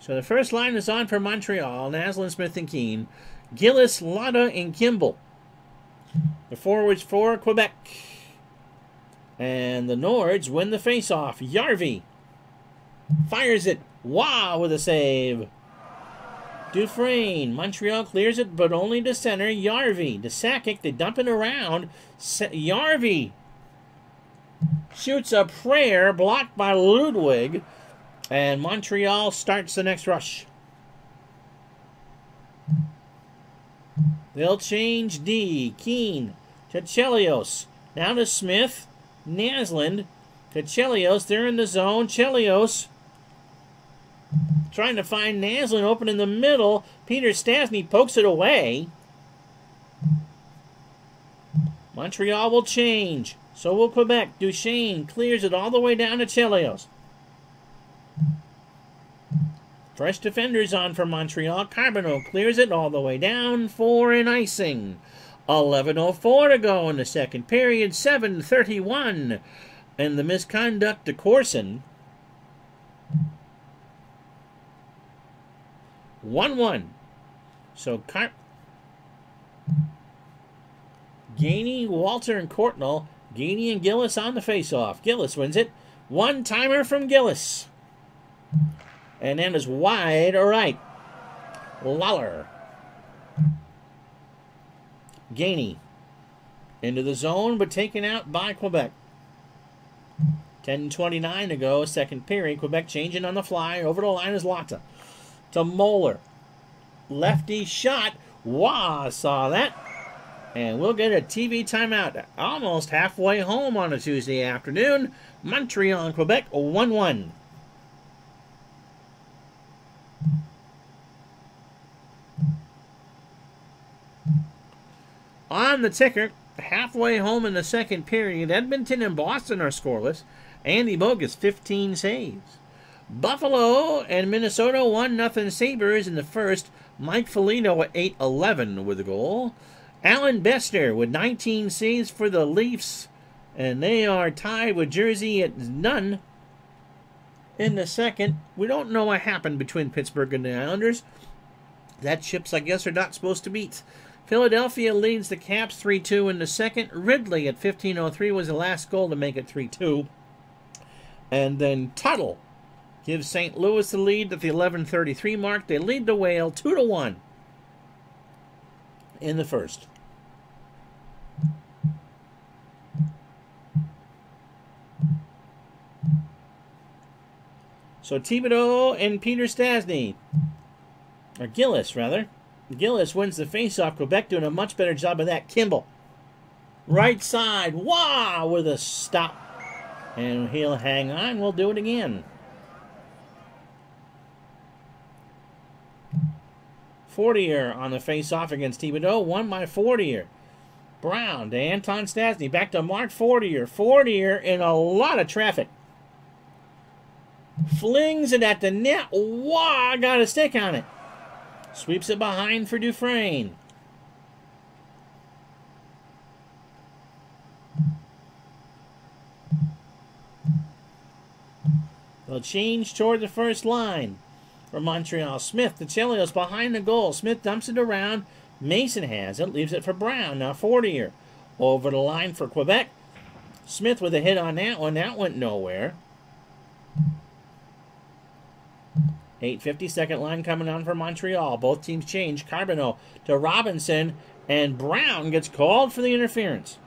So the first line is on for Montreal. Naslund, Smith, and Keane. Gillis, Latta, and Kimble. The forwards for Quebec. And the Nords win the faceoff. Jarvi fires it. Wow, with a save. Dufresne. Montreal clears it, but only to center. Jarvi. To Sakic. They dump it around. Jarvi shoots a prayer blocked by Ludwig. And Montreal starts the next rush. They'll change D. Keane to Chelios. Now to Smith. Naslund to Chelios. They're in the zone. Chelios trying to find Naslund open in the middle. Peter Stastny pokes it away. Montreal will change. So will Quebec. Duchesne clears it all the way down to Chelios. Fresh defenders on for Montreal. Carbonneau clears it all the way down for an icing. 11.04 to go in the second period. 7.31. And the misconduct to Corson. 1 1. So Car- Gainey, Walter, and Courtnall. Gainey and Gillis on the face-off. Gillis wins it. One timer from Gillis. And then is wide right. Lalor. Gainey. Into the zone, but taken out by Quebec. 10.29 to go, second period. Quebec changing on the fly. Over the line is Latta. To Moller. Lefty shot. Roy, saw that. And we'll get a TV timeout almost halfway home on a Tuesday afternoon. Montreal and Quebec 1 1. On the ticker, halfway home in the second period, Edmonton and Boston are scoreless. Andy Bogus, 15 saves. Buffalo and Minnesota 1 0 Sabres in the first. Mike Foligno at 8 11 with a goal. Allan Bester with 19 saves for the Leafs. And they are tied with Jersey at none in the second. We don't know what happened between Pittsburgh and the Islanders. That ships, I guess, are not supposed to meet. Philadelphia leads the Caps 3 2 in the second. Ridley at 15.03 was the last goal to make it 3 2. And then Tuttle gives St. Louis the lead at the 11:33 mark. They lead the Whale two to one in the first. So Thibaudeau and Peter Stastny, or Gillis rather, Gillis wins the faceoff. Quebec doing a much better job of that. Kimble, right side, wow, with a stop, and he'll hang on. We'll do it again. Fortier on the face-off against Thibaudeau, won by Fortier. Brown to Anton Stastny, back to Mark Fortier. Fortier in a lot of traffic flings it at the net. Wow, got a stick on it. Sweeps it behind for Dufresne. They'll change toward the first line for Montreal. Smith, the Chelios behind the goal. Smith dumps it around. Mason has it, leaves it for Brown. Now Fortier over the line for Quebec. Smith with a hit on that one. That went nowhere. 850 second line coming on for Montreal. Both teams change. Carbonneau to Robinson, and Brown gets called for the interference.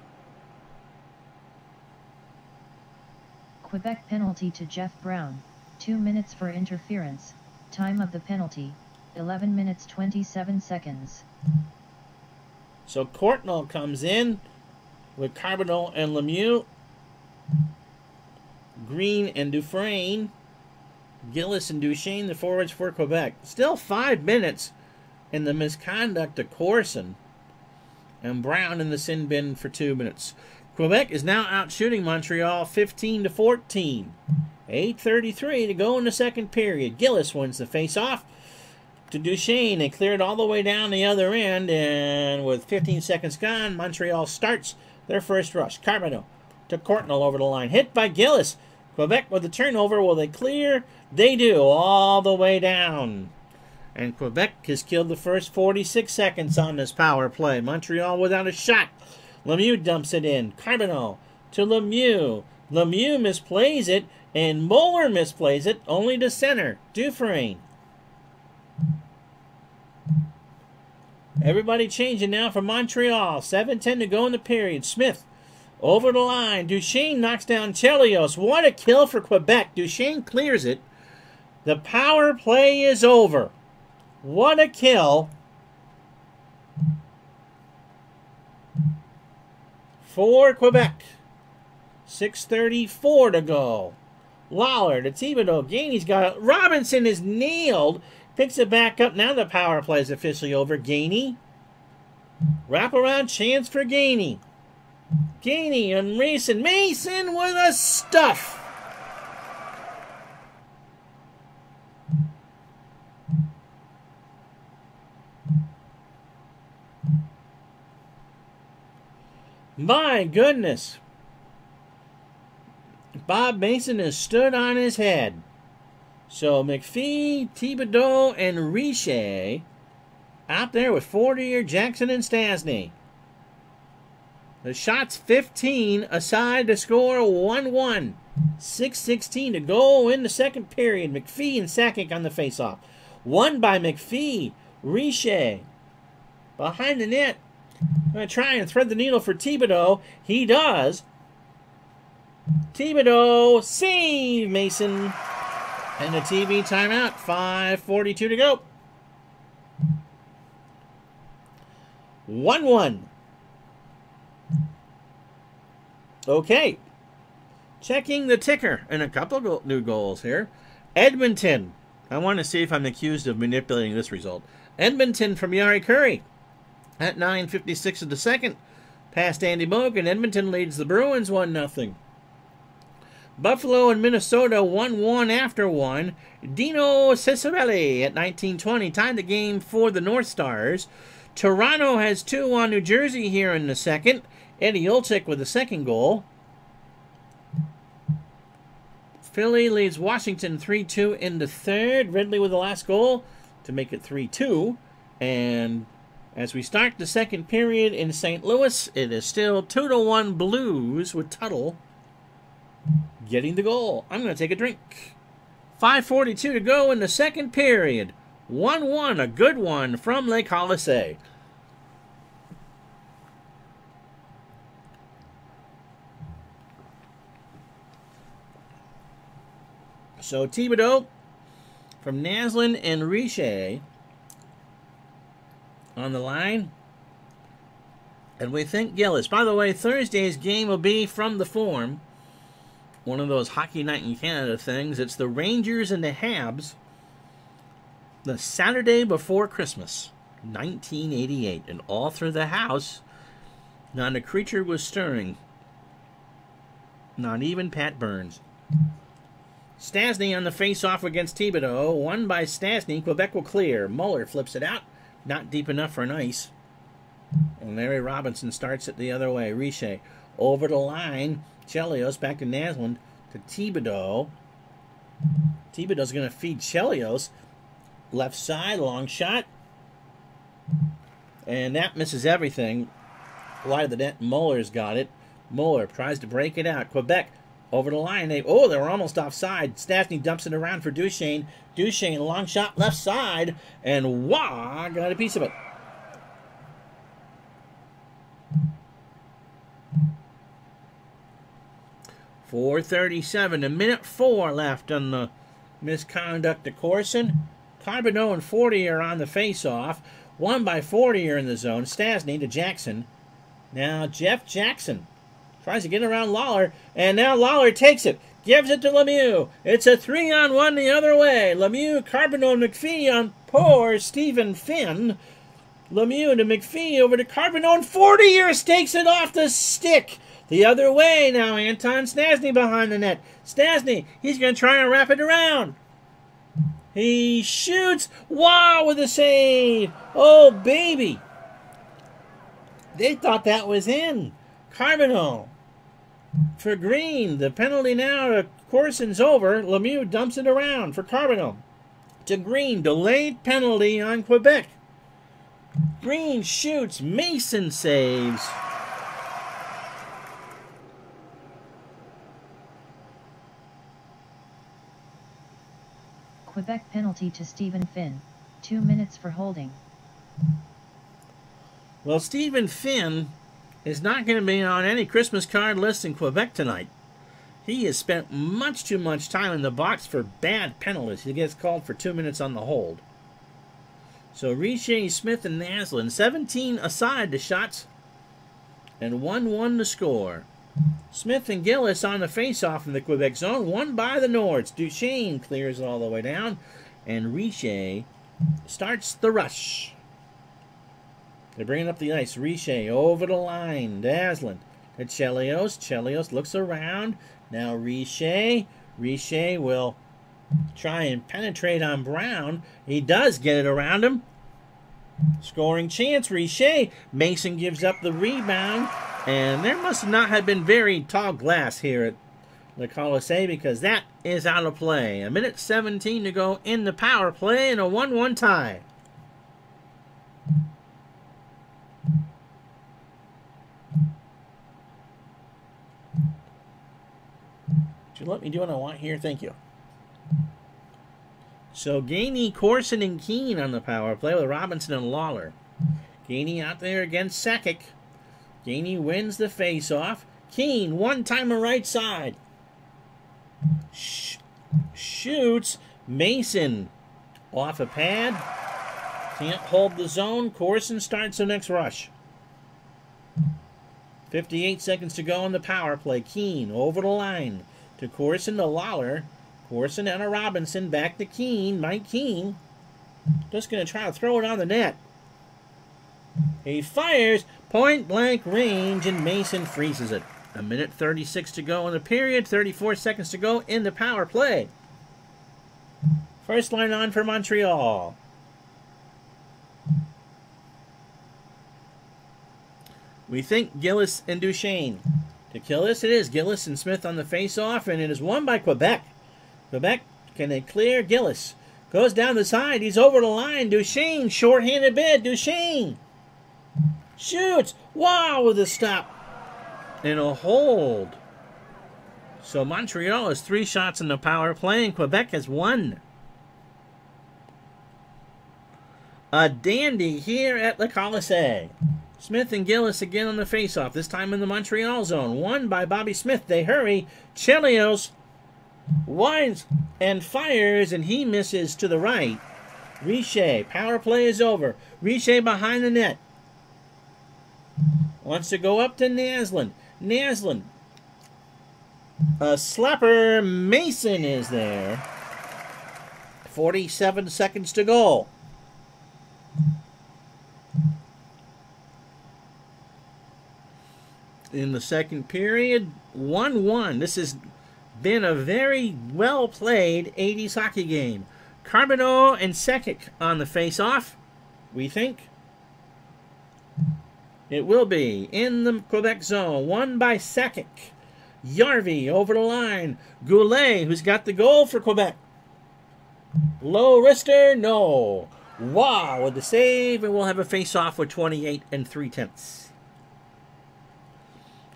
Quebec penalty to Jeff Brown. 2 minutes for interference. Time of the penalty 11 minutes 27 seconds. So Courtnall comes in with Carbonneau and Lemieux. Green and Dufresne. Gillis and Duchesne, the forwards for Quebec. Still five minutes in the misconduct of Corson. And Brown in the sin bin for two minutes. Quebec is now out shooting Montreal 15 to 14. 8.33 to go in the second period. Gillis wins the face-off to Duchesne. They cleared all the way down the other end, and with 15 seconds gone, Montreal starts their first rush. Carbonneau to Courtnall over the line. Hit by Gillis. Quebec with the turnover. Will they clear? They do, all the way down. And Quebec has killed the first 46 seconds on this power play. Montreal without a shot. Lemieux dumps it in. Carbonneau to Lemieux. Lemieux misplays it, and Moller misplays it, only to center. Dufresne. Everybody changing now for Montreal. 7-10 to go in the period. Smith over the line. Duchesne knocks down Chelios. What a kill for Quebec. Duchesne clears it. The power play is over. What a kill. For Quebec. 6.34 to go. Lalor to Thibaudeau. Gainey's got it. Robinson is nailed. Picks it back up. Now the power play is officially over. Gainey. Wraparound chance for Gainey. Gainey and Mason. Mason with a stuff. My goodness. Bob Mason has stood on his head. So McPhee, Thibaudeau, and Richer out there with Fortier, Jackson, and Stastny. The shots 15 aside to score 1 1. 6.16 to go in the second period. McPhee and Sakic on the faceoff. Won by McPhee. Richer. Behind the net. I'm Going to try and thread the needle for Thibaudeau. He does. Thibaudeau. Save Mason. And a TV timeout. 5.42 to go. 1 1 1. Okay. Checking the ticker and a couple of new goals here. Edmonton. I want to see if I'm accused of manipulating this result. Edmonton from Jari Kurri at 9.56 of the second. Past Andy Mogan. Edmonton leads the Bruins 1 0. Buffalo and Minnesota 1 1 after 1. Dino Ciccarelli at 1920 tied the game for the North Stars. Toronto has two on New Jersey here in the second. Eddie Olczyk with the second goal. Philly leads Washington 3 2 in the third. Ridley with the last goal to make it 3 2. And as we start the second period in St. Louis, it is still 2 to 1 Blues with Tuttle getting the goal. I'm going to take a drink. 5.42 to go in the second period. 1 1, a good one from Le Colisée. So Thibaudeau from Naslund and Richer on the line. And we think Gillis. By the way, Thursday's game will be from the Forum. One of those Hockey Night in Canada things. It's the Rangers and the Habs. The Saturday before Christmas, 1988. And all through the house, not a creature was stirring. Not even Pat Burns. Stastny on the face-off against Thibaudeau. Won by Stastny. Quebec will clear. Moller flips it out. Not deep enough for an ice. And Larry Robinson starts it the other way. Richer over the line. Chelios back to Naslund to Thibaudeau. Thibaudeau's going to feed Chelios. Left side, long shot. And that misses everything. Wide of the net. Moller's got it. Moller tries to break it out. Quebec over the line. They oh, they were almost offside. Stastny dumps it around for Duchesne. Duchesne, long shot left side, and Roy got a piece of it. Four thirty-seven. A minute four left on the misconduct of Corson. Carbonneau and Fortier on the face-off. One by Fortier in the zone. Stastny to Jackson. Now Jeff Jackson Tries to get around Lalor, and now Lalor takes it. Gives it to Lemieux. It's a three on one the other way. Lemieux, Carbonneau, McPhee on poor Stephen Finn. Lemieux to McPhee over to Carbonneau, and 40 years takes it off the stick. The other way now, Anton Stastny behind the net. Stastny, he's going to try and wrap it around. He shoots. Wow, with a save. Oh, baby. They thought that was in. Carbonneau for Green. The penalty now to Corson's over. Lemieux dumps it around for Carbonneau. To Green, delayed penalty on Quebec. Green shoots, Mason saves. Quebec penalty to Stephen Finn. Two minutes for holding. Well, Stephen Finn is not going to be on any Christmas card list in Quebec tonight. He has spent much too much time in the box for bad penalties. He gets called for two minutes on the hold. So Richer, Smith, and Naslund, 17 aside to shots, and 1-1 to score. Smith and Gillis on the face-off in the Quebec zone, one by the Nords. Duchesne clears it all the way down, and Richer starts the rush. They're bringing up the ice. Richer over the line. Dazzling. To Chelios. Chelios looks around. Now Richer. Richer will try and penetrate on Brown. He does get it around him. Scoring chance. Richer. Mason gives up the rebound. And there must not have been very tall glass here at the Colisée because that is out of play. A minute 17 to go in the power play and a 1-1 tie. Let me do what I want here? Thank you. So Gainey, Corson, and Keane on the power play with Robinson and Lalor. Gainey out there against Sakic. Gainey wins the face-off. Keane, one-timer right side. Sh shoots. Mason off a pad. Can't hold the zone. Corson starts the next rush. 58 seconds to go on the power play. Keane over the line to Corson to Lalor. Corson and a Robinson back to Keane. Mike Keane just going to try to throw it on the net. He fires point blank range and Mason freezes it. A minute 36 to go in the period, 34 seconds to go in the power play. First line on for Montreal. We think Gillis and Duchesne. To kill this, it is Gillis and Smith on the face-off, and it is won by Quebec. Quebec, can they clear Gillis? Goes down the side. He's over the line. Duchesne, short-handed bid. Duchesne shoots. Wow, with a stop. And a hold. So Montreal is three shots in the power play, and Quebec has one. A dandy here at the Colisée. Smith and Gillis again on the faceoff, this time in the Montreal zone. One by Bobby Smith. They hurry. Chelios winds and fires, and he misses to the right. Richer, power play is over. Richer behind the net. Wants to go up to Naslund. Naslund. A slapper. Mason is there. 47 seconds to go. In the second period, 1 1. This has been a very well played 80s hockey game. Carbonneau and Sakic on the face off, we think. It will be in the Quebec zone, won by Sakic. Jarvi over the line. Goulet, who's got the goal for Quebec. Low wrister, no. Wow, with the save, and we'll have a face-off with 28 and 3 tenths.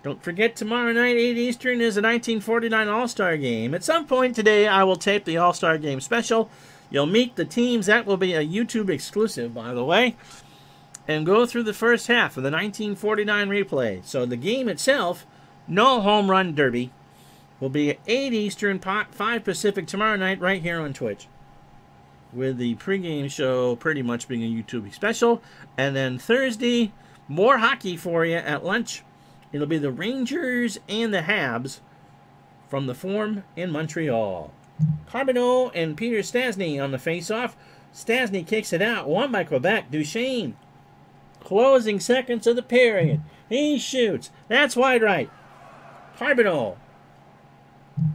Don't forget, tomorrow night, 8 Eastern, is a 1949 All-Star Game. At some point today, I will tape the All-Star Game special. You'll meet the teams. That will be a YouTube exclusive, by the way. And go through the first half of the 1949 replay. So the game itself, no home run derby, will be at 8 Eastern, 5 Pacific tomorrow night right here on Twitch. With the pregame show pretty much being a YouTube special. And then Thursday, more hockey for you at lunch. It'll be the Rangers and the Habs from the Forum in Montreal. Carbonneau and Peter Stastny on the face-off. Stastny kicks it out. One by Quebec. Duchesne. Closing seconds of the period. He shoots. That's wide right. Carbonneau.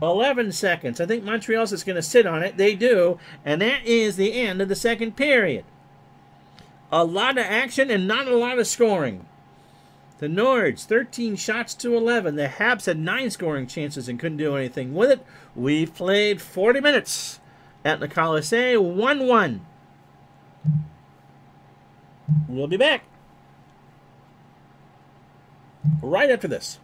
11 seconds. I think Montreal's is going to sit on it. They do. And that is the end of the second period. A lot of action and not a lot of scoring. The Nords, 13 shots to 11. The Habs had 9 scoring chances and couldn't do anything with it. We've played 40 minutes at the Colisée, 1 1. We'll be back right after this.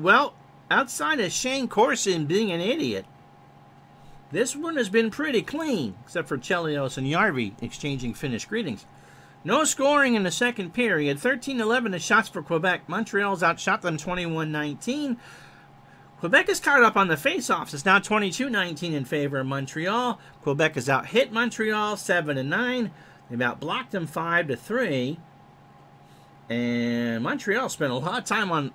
Well, outside of Shayne Corson being an idiot, this one has been pretty clean, except for Chelios and Jarvi exchanging Finnish greetings. No scoring in the second period. 13-11 the shots for Quebec. Montreal's outshot them 21-19. Quebec is caught up on the faceoffs. It's now 22-19 in favor of Montreal. Quebec has out hit Montreal 7 9. They've outblocked them 5 to 3. And Montreal spent a lot of time on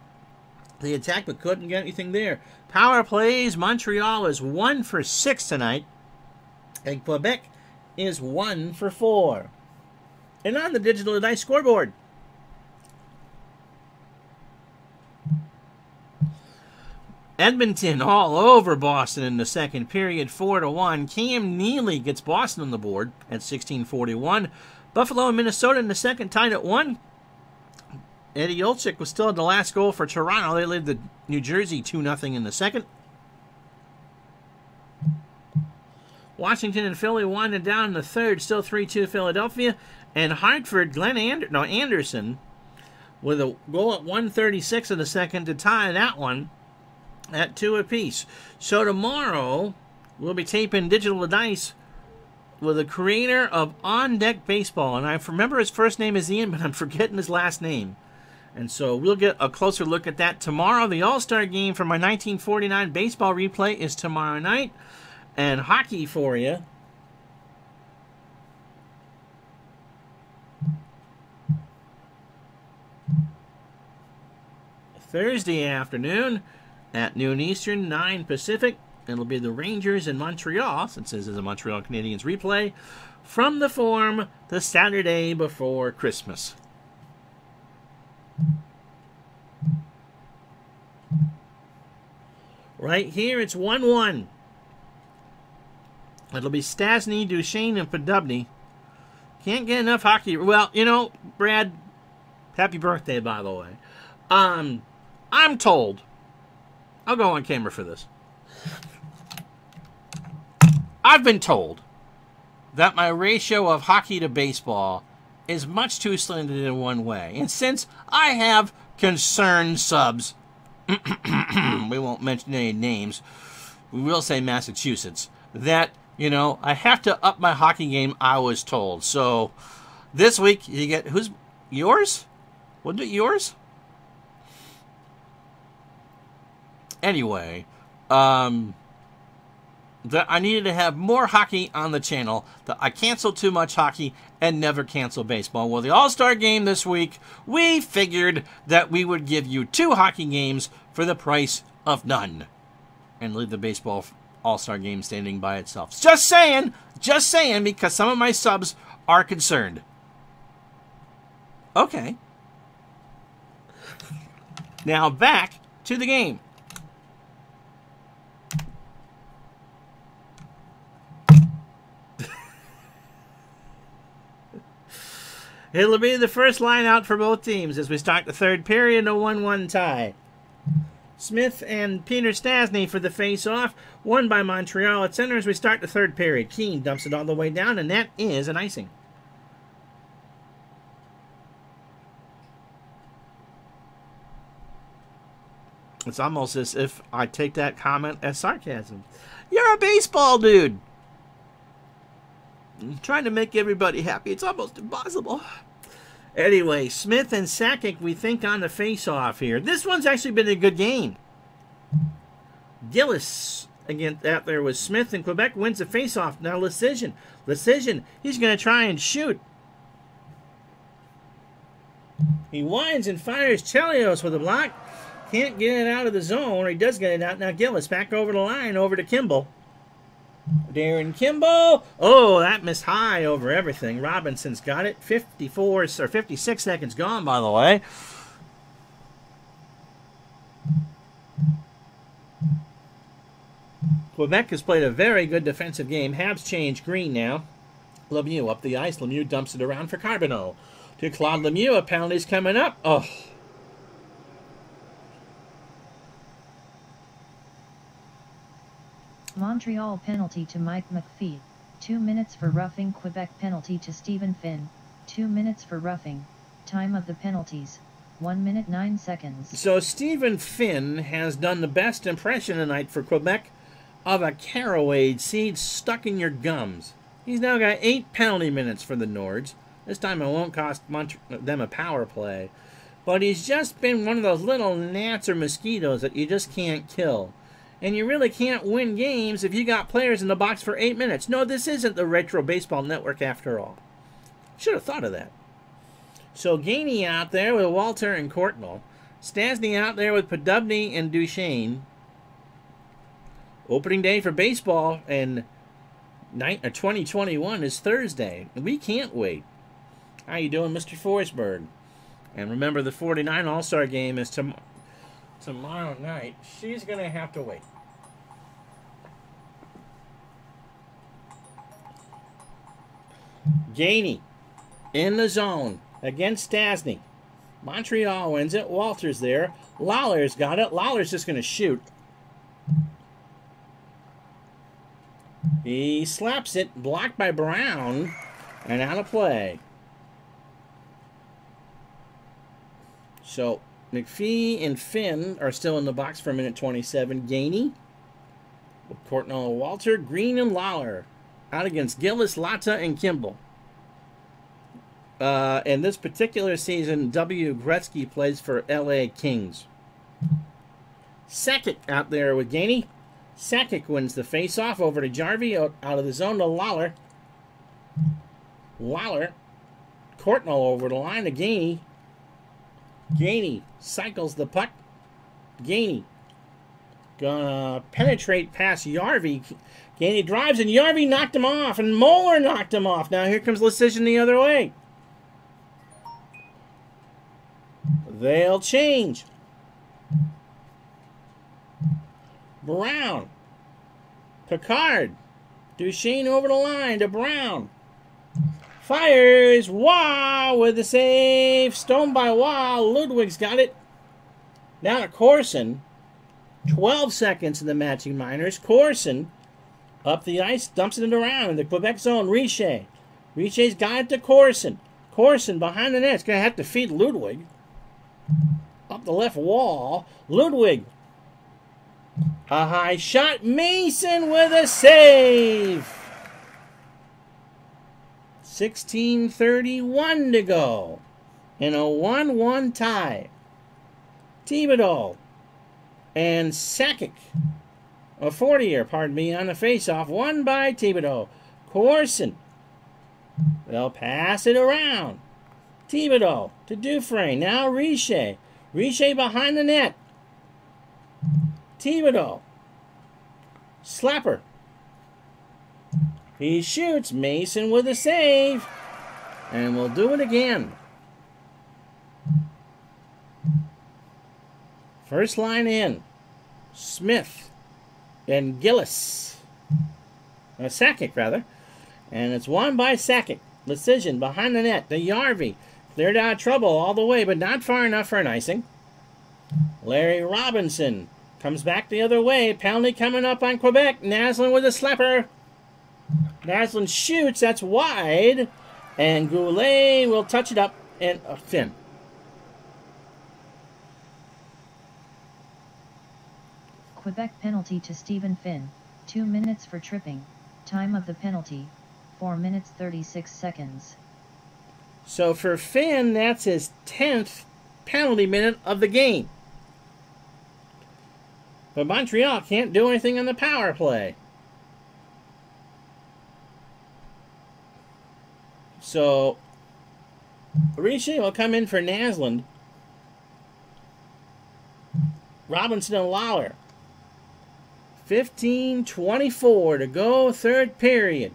the attack, but couldn't get anything there. Power plays. Montreal is one for six tonight, and Quebec is one for four. And on the digital dice scoreboard. Edmonton all over Boston in the second period, four to one. Cam Neely gets Boston on the board at 16:41. Buffalo and Minnesota in the second tied at one. Eddie Olczyk was still at the last goal for Toronto. They led the New Jersey 2 0 in the second. Washington and Philly winding down in the third, still 3 2 Philadelphia. And Hartford, Glenn Ander- no, Anderson, with a goal at 136 in the second to tie that one at two apiece. So tomorrow, we'll be taping Digital Dice with the creator of On Deck Baseball. And I remember his first name is Ian, but I'm forgetting his last name. And so we'll get a closer look at that tomorrow. The All Star game for my 1949 baseball replay is tomorrow night. And hockey for you. Thursday afternoon at noon Eastern, 9 Pacific. It'll be the Rangers in Montreal, since this is a Montreal Canadiens replay, from the Forum the Saturday before Christmas. Right here, it's 1 1. It'll be Stastny, Duchesne, and Poddubny. Can't get enough hockey. Well, you know, Brad, happy birthday, by the way. Um, I'm told, I'll go on camera for this. I've been told that my ratio of hockey to baseball is much too slanted in one way. And since I have concerned subs, we won't mention any names, we will say Massachusetts, that, you know, I have to up my hockey game, I was told. So this week, you get, who's yours? Wasn't it yours? Anyway, um, that I needed to have more hockey on the channel, that I canceled too much hockey and never cancel baseball. Well, the All Star game this week, we figured that we would give you two hockey games for the price of none and leave the baseball All Star game standing by itself. Just saying, just saying, because some of my subs are concerned. Okay. Now back to the game. It'll be the first line out for both teams as we start the third period, a 1 1 tie. Smith and Peter Stastny for the face-off, won by Montreal at center as we start the third period. Keane dumps it all the way down, and that is an icing. It's almost as if I take that comment as sarcasm. You're a baseball dude. Trying to make everybody happy. It's almost impossible. Anyway, Smith and Sakic, we think on the face-off here. This one's actually been a good game. Gillis again out there with Smith and Quebec wins the face-off. Now Leschyshyn. Leschyshyn, he's going to try and shoot. He winds and fires Chelios with a block. Can't get it out of the zone, or he does get it out. Now Gillis back over the line, over to Kimble. Darin Kimble. Oh, that missed high over everything. Robinson's got it. 54 or 56 seconds gone, by the way. Quebec has played a very good defensive game. Habs change green now. Lemieux up the ice. Lemieux dumps it around for Carbonneau. To Claude Lemieux. A penalty's coming up. Oh. Montreal penalty to Mike McPhee, 2 minutes for roughing Quebec penalty to Steven Finn, 2 minutes for roughing, time of the penalties, 1 minute 9 seconds. So Steven Finn has done the best impression tonight for Quebec of a caraway seed stuck in your gums. He's now got 8 penalty minutes for the Nords. This time it won't cost Mont uh, them a power play. But he's just been one of those little gnats or mosquitoes that you just can't kill. And you really can't win games if you got players in the box for eight minutes. No, this isn't the Retro Baseball Network after all. Should have thought of that. So Gainey out there with Walter and Courtnall. Stastny out there with Poddubny and Duchesne. Opening day for baseball and uh, 2021 is Thursday. We can't wait. How you doing, Mr. Forsberg? And remember, the 49 All-Star Game is tomorrow tomorrow night, she's going to have to wait. Gainey in the zone against Stastny. Montreal wins it. Walter's there. Lalor's got it. Lalor's just going to shoot. He slaps it, blocked by Brown, and out of play. So McPhee and Finn are still in the box for a minute 27. Gainey, Courtnall Walter, Green, and Lalor out against Gillis, Latta, and Kimble. Uh, in this particular season, W. Gretzky plays for LA Kings. Sakic out there with Gainey. Sakic wins the face-off over to Jarvi out, out of the zone to Lalor. Lalor. Courtnall over the line to Gainey. Gainey cycles the puck. Gainey gonna penetrate past Jarvi. Gainey drives and Jarvi knocked him off, and Moller knocked him off. Now here comes Leschyshyn the other way. They'll change. Brown. Picard. Duchesne over the line to Brown. Fires. Roy with the save. Stone by Roy. Ludwig's got it. Now to Corson. 12 seconds in the matching minors. Corson up the ice, dumps it around in the Quebec zone. Richer. Richer's got it to Corson. Corson behind the net. Going to have to feed Ludwig. Up the left wall. Ludwig. A high shot. Mason with a save. 16.31 to go. In a 1 1 tie. Thibaudeau and Sakic. A 40er, pardon me, on the face-off. Won by Thibaudeau. Corson. They'll pass it around. Thibaudeau to Dufresne. Now Richer. Richer behind the net. Thibaudeau. Slapper. He shoots. Mason with a save. And we'll do it again. First line in. Smith and Gillis. Uh, Sakic, rather. And it's won by Sakic. Leschyshyn behind the net. The Jarvi cleared out trouble all the way, but not far enough for an icing. Larry Robinson comes back the other way. Penalty coming up on Quebec. Naslund with a slapper. Naslund shoots. That's wide. And Goulet will touch it up and uh, Finn. Quebec penalty to Steven Finn, 2 minutes for tripping. Time of the penalty, 4 minutes 36 seconds. So for Finn, that's his 10th penalty minute of the game. But Montreal can't do anything on the power play. So Richer will come in for Naslund. Robinson and Lalor. 15-24 to go, third period.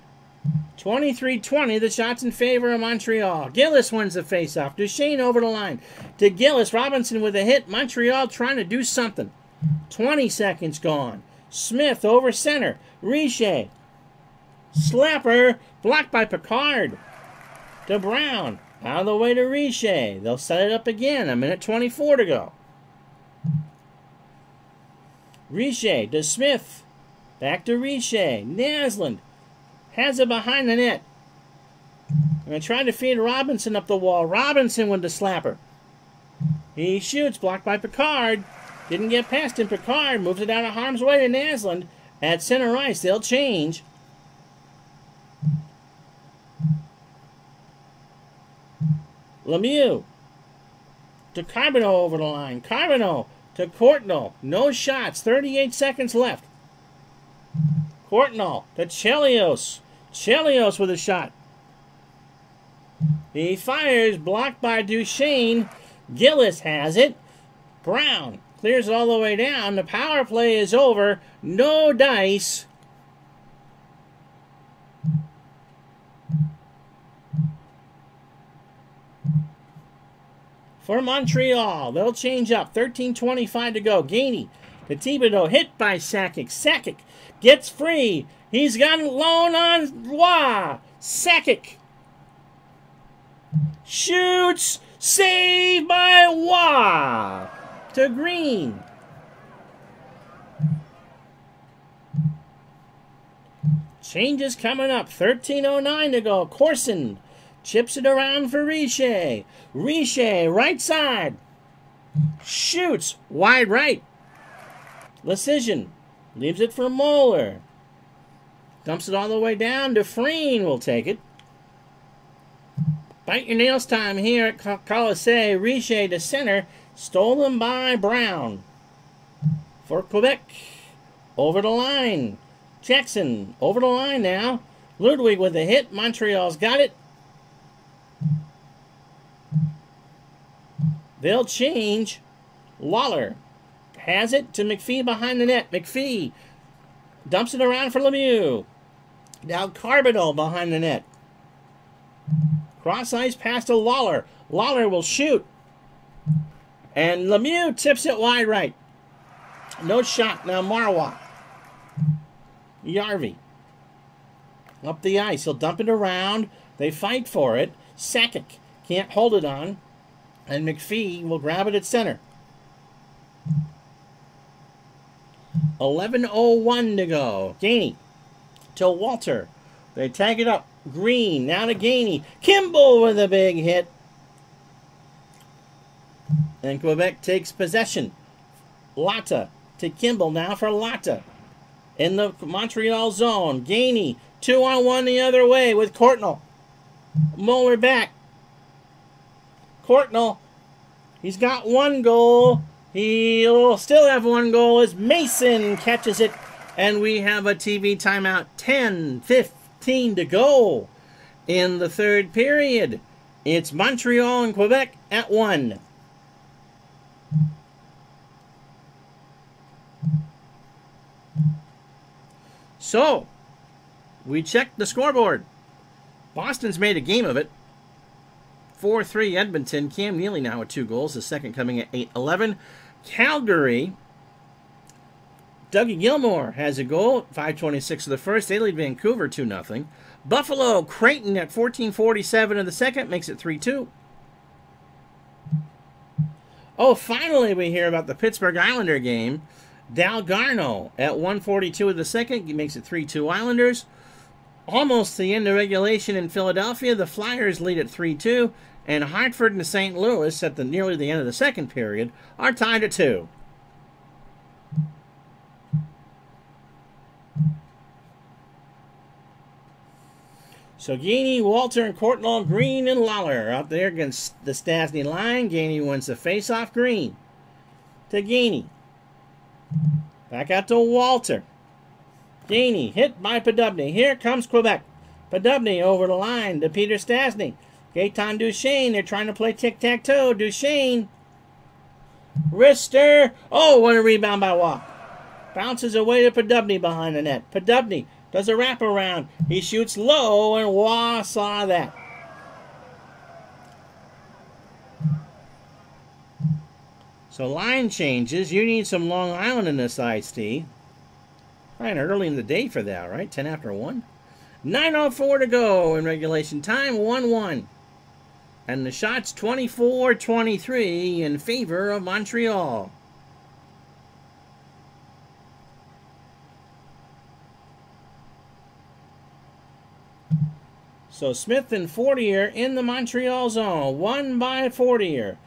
23-20, the shots in favor of Montreal. Gillis wins the faceoff. Duchesne over the line. To Gillis, Robinson with a hit. Montreal trying to do something. 20 seconds gone. Smith over center. Richer. Slapper. Blocked by Picard. To Brown. Out of the way to Richer. They'll set it up again. A minute 24 to go. Richer to Smith. Back to Richer. Naslund has it behind the net. And trying to feed Robinson up the wall. Robinson with the slapper. He shoots, blocked by Picard. Didn't get past him. Picard moves it out of harm's way to Naslund. At center ice, they'll change. Lemieux to Carbonneau over the line. Carbonneau to Courtnall. No shots. 38 seconds left. Courtnall to Chelios. Chelios with a shot. He fires, blocked by Duchesne. Gillis has it. Brown clears it all the way down. The power play is over. No dice. For Montreal. They'll change up. 13.25 to go. Gainey to Thibaudeau. Hit by Sakic. Sakic gets free. He's got loan on Roy. Sakic shoots. Saved by Roy. To Green. Changes coming up. 13.09 to go. Corson Chips it around for Richer. Richer, right side. Shoots, wide right. Leschyshyn leaves it for Moller. Dumps it all the way down. Dufresne will take it. Bite your nails time here at Colisée. Richer to center. Stolen by Brown. For Quebec. Over the line. Jackson over the line now. Ludwig with the hit. Montreal's got it. They'll change. Lalor has it to McPhee behind the net. McPhee dumps it around for Lemieux. Now Carbonneau behind the net. Cross ice pass to Lalor. Lalor will shoot. And Lemieux tips it wide right. No shot. Now Marois. Jarvi. Up the ice. He'll dump it around. They fight for it. Sakic can't hold it on. And McPhee will grab it at center. 11.01 to go. Gainey to Walter. They tag it up. Green now to Gainey. Kimble with a big hit. And Quebec takes possession. Latta to Kimble now for Latta. In the Montreal zone. Gainey, two on one the other way with Courtnall. Moller back. Courtnall, he's got one goal. He'll still have one goal as Mason catches it. And we have a TV timeout. 10 15 to go in the third period. It's Montreal and Quebec at one. So, we checked the scoreboard. Boston's made a game of it. 4 3 Edmonton. Cam Neely now with two goals, the second coming at 8 11. Calgary. Dougie Gilmour has a goal, 526 of the first. They lead Vancouver 2 0. Buffalo, Creighton at 1447 of the second makes it 3 2. Oh, finally, we hear about the Pittsburgh Islander game. Dalgarno at 142 of the second he makes it 3 2 Islanders. Almost the end of regulation in Philadelphia. The Flyers lead at 3 2. And Hartford and St. Louis at the nearly the end of the second period are tied at 2. So Gainey, Walter, and Courtnall, Green, and Lalor out there against the Stastny line. Gainey wins the face-off. Green to Gainey. Back out to Walter. Gainey hit by Poddubny. Here comes Quebec. Poddubny over the line to Peter Stastny. Gaetan Duchesne. They're trying to play tic-tac-toe. Duchesne. Wrister. Oh, what a rebound by Roy. Bounces away to Poddubny behind the net. Poddubny does a wraparound. He shoots low, and Roy saw that. So line changes. You need some Long Island in this iced tea. Kind of early in the day for that, right? 10 after 1. 9.04 to go in regulation time. 1-1. And the shot's 24-23 in favor of Montreal. So Smith and Fortier in the Montreal zone. One by Fortier.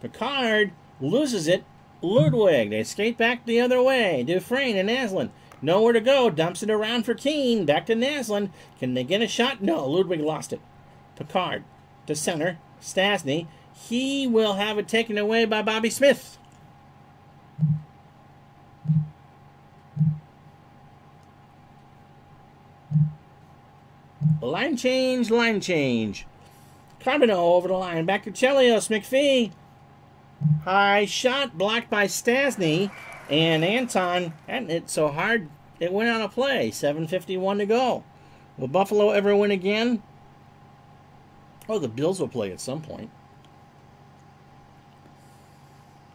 Picard loses it. Ludwig. They skate back the other way. Dufresne and Naslund. Nowhere to go. Dumps it around for Keane. Back to Naslund. Can they get a shot? No. Ludwig lost it. Picard to center. Stastny. He will have it taken away by Bobby Smith. Line change, line change. Carbonneau over the line. Back to Chelios. McPhee. High shot blocked by Stastny. And Anton hadn't it so hard it went on a play. 7.51 to go. Will Buffalo ever win again? Oh, the Bills will play at some point.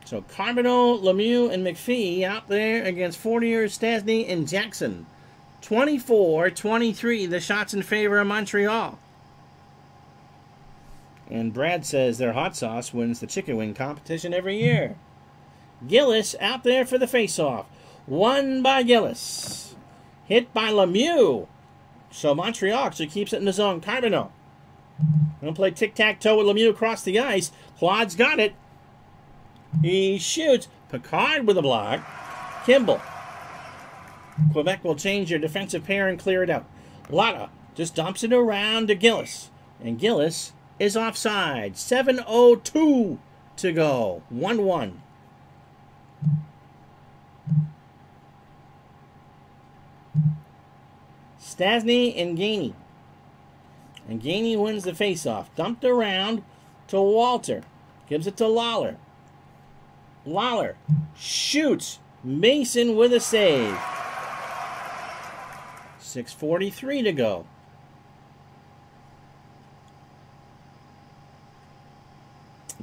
So Carbonneau, Lemieux, and McPhee out there against Fortier, Stastny, and Jackson. 24-23, the shots in favor of Montreal. And Brad says their hot sauce wins the chicken wing competition every year. Gillis out there for the face-off. Won by Gillis. Hit by Lemieux. So Montreal actually keeps it in the zone. Carbonneau. Gonna play tic-tac-toe with Lemieux across the ice. Claude's got it. He shoots. Picard with a block. Kimble. Quebec will change their defensive pair and clear it out. Latta just dumps it around to Gillis. And Gillis is offside. 7.02 to go. 1 1. Stastny and Gainey. And Gainey wins the faceoff. Dumped around to Walter. Gives it to Lalor. Lalor shoots. Mason with a save. 6.43 to go.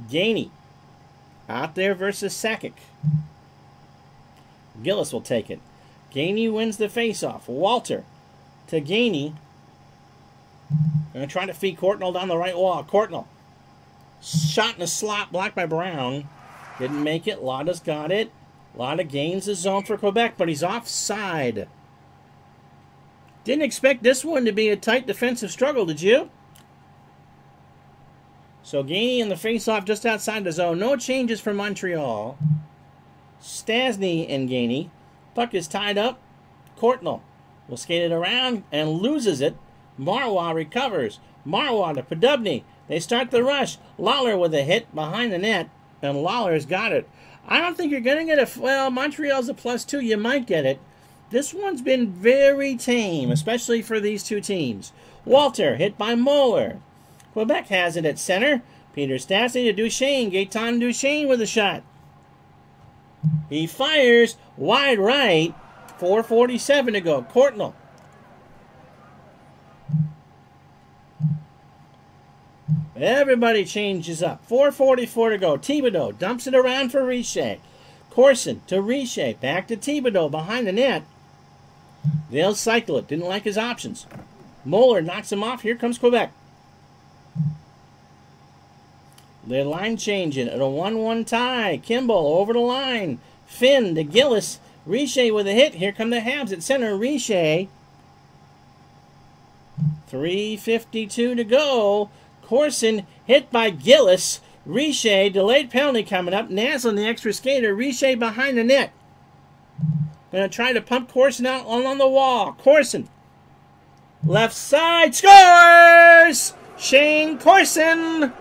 Gainey out there versus Sakic. Gillis will take it. Gainey wins the faceoff. Walter to Gainey. Gonna try to feed Courtnall down the right wall. Courtnall. Shot in a slot, blocked by Brown. Didn't make it. Latta's got it. Lada gains the zone for Quebec, but he's offside. Didn't expect this one to be a tight defensive struggle, did you? So Gainey in the faceoff just outside the zone. No changes for Montreal. Stastny and Gainey. Puck is tied up. Courtnall will skate it around and loses it. Marois recovers. Marois to Poddubny. They start the rush. Lalor with a hit behind the net, and Lalor's got it. I don't think you're going to get a. Well, Montreal's a plus two. You might get it. This one's been very tame, especially for these two teams. Walter hit by Moller. Quebec has it at center. Peter Stastny to Duchesne. Gaetan Duchesne with a shot. He fires wide right. 4.47 to go. Courtnall. Everybody changes up. 4.44 to go. Thibaudeau dumps it around for Richer. Corson to Richer. Back to Thibaudeau behind the net. They'll cycle it. Didn't like his options. Moller knocks him off. Here comes Quebec. The line changing at a 1 1 tie. Kimble over the line. Finn to Gillis. Richer with a hit. Here come the Habs at center. Richer. 3.52 to go. Corson hit by Gillis. Richer, delayed penalty coming up. Naslund, the extra skater. Richer behind the net. Gonna try to pump Corson out along the wall. Corson. Left side scores! Shayne Corson!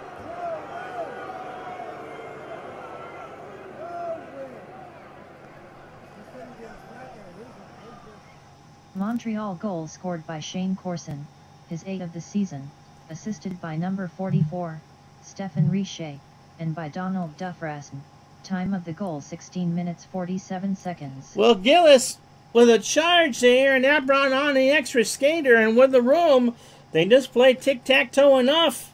Montreal goal scored by Shayne Corson, his 8th of the season, assisted by number 44, Stéphane Richer, and by Donald Dufresne. Time of the goal 16 minutes 47 seconds. Well, Gillis with a charge there, and that brought on the extra skater, and with the room, they just played tic-tac-toe enough.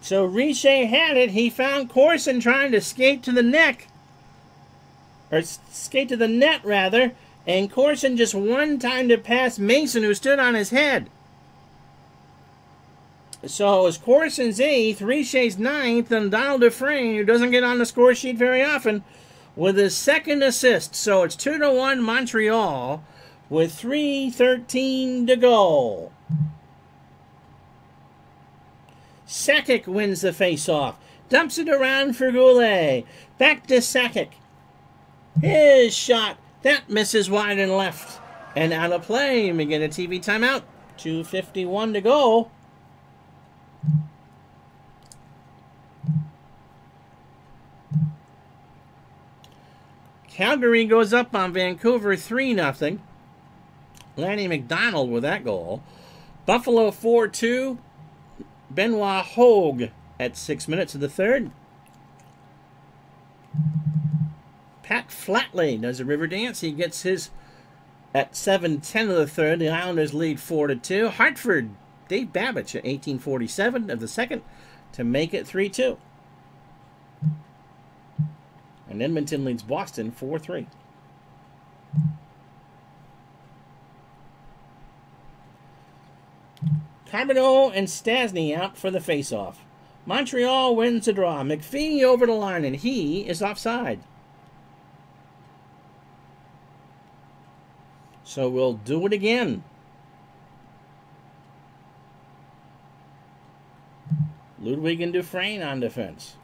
So Richer had it. He found Corson trying to skate to the neck. Or skate to the net, rather. And Corson just one time to pass Mason, who stood on his head. So it was Corson's eighth, Richer's ninth, and Donald Dufresne, who doesn't get on the score sheet very often, with his second assist. So it's 2 to 1 Montreal with 3.13 to go. Sakic wins the faceoff. Dumps it around for Goulet. Back to Sakic. His shot. That misses wide and left. And out of play. We get a TV timeout. 2.51 to go. Calgary goes up on Vancouver 3 0. Lanny McDonald with that goal. Buffalo 4 2. Benoit Hogue at 6 minutes of the third. Pat Flatley does a river dance. He gets his at 7 10 of the third. The Islanders lead 4 to 2. Hartford, Dave Babych at 1847 of the second to make it 3 2. And Edmonton leads Boston 4 3. Carbonneau and Stastny out for the faceoff. Montreal wins the draw. McPhee over the line, and he is offside. So we'll do it again. Ludwig and Dufresne on defense.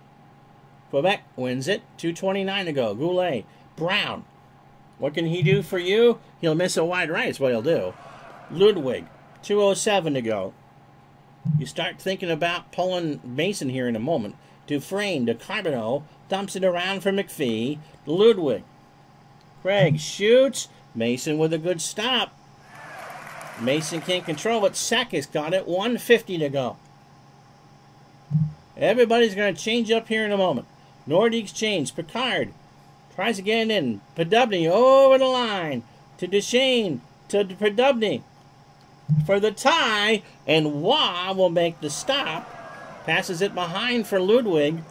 Quebec wins it. 2.29 to go. Goulet. Brown. What can he do for you? He'll miss a wide right, is what he'll do. Ludwig. 2.07 to go. You start thinking about pulling Mason here in a moment. Dufresne to Carbonneau. Dumps it around for McPhee. Ludwig. Craig shoots. Mason with a good stop. Mason can't control it. Sakic got it. 150 to go. Everybody's going to change up here in a moment. Nordique's change. Picard tries get in. Poddubny over the line to Duchesne to Poddubny for the tie, and Roy will make the stop. Passes it behind for Ludwig.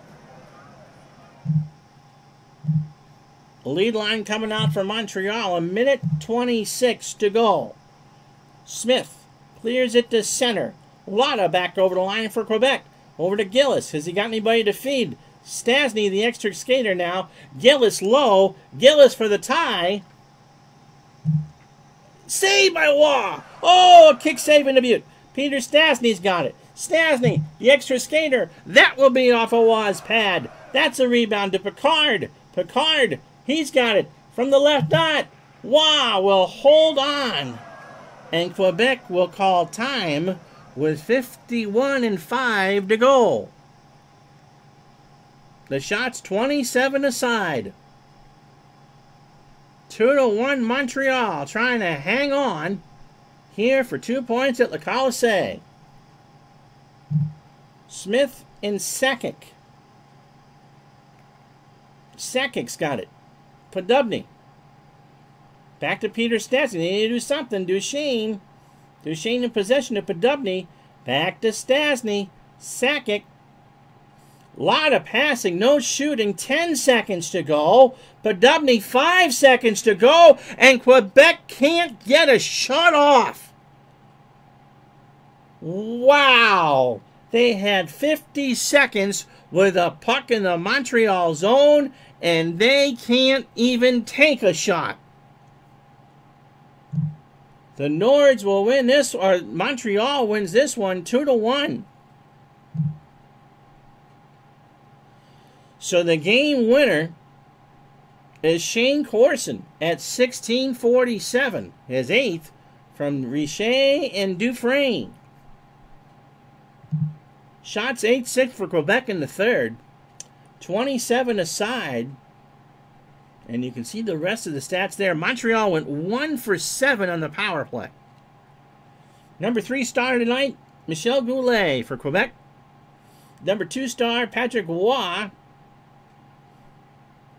Lead line coming out for Montreal. A minute 26 to go. Smith clears it to center. Latta back over the line for Quebec. Over to Gillis. Has he got anybody to feed? Stastny, the extra skater now. Gillis low. Gillis for the tie. Saved by Roy. Oh, kick save in the butte. Peter Stastny's got it. Stastny, the extra skater. That will be off of Roy's pad. That's a rebound to Picard. Picard, he's got it from the left dot. Roy will hold on. And Quebec will call time with 51 and 5 to go. The shot's 27 aside. 2 to 1 Montreal trying to hang on here for two points at Le Colisée. Smith and Sakic. Sakic's got it. Poddubny. Back to Peter Stastny. They need to do something. Duchesne. Duchesne in possession of Poddubny. Back to Stastny. Sakic. Lot of passing, no shooting. 10 seconds to go. Poddubny, 5 seconds to go. And Quebec can't get a shot off. Wow. They had 50 seconds with a puck in the Montreal zone, and they can't even take a shot. The Nords will win this, or Montreal wins this one 2 to 1. So the game winner is Shayne Corson at 1647, his eighth from Richer and Dufresne. Shots 8 6 for Quebec in the third, 27 aside. And you can see the rest of the stats there. Montreal went 1 for 7 on the power play. Number 3 star tonight, Michel Goulet for Quebec. Number 2 star, Patrick Roy.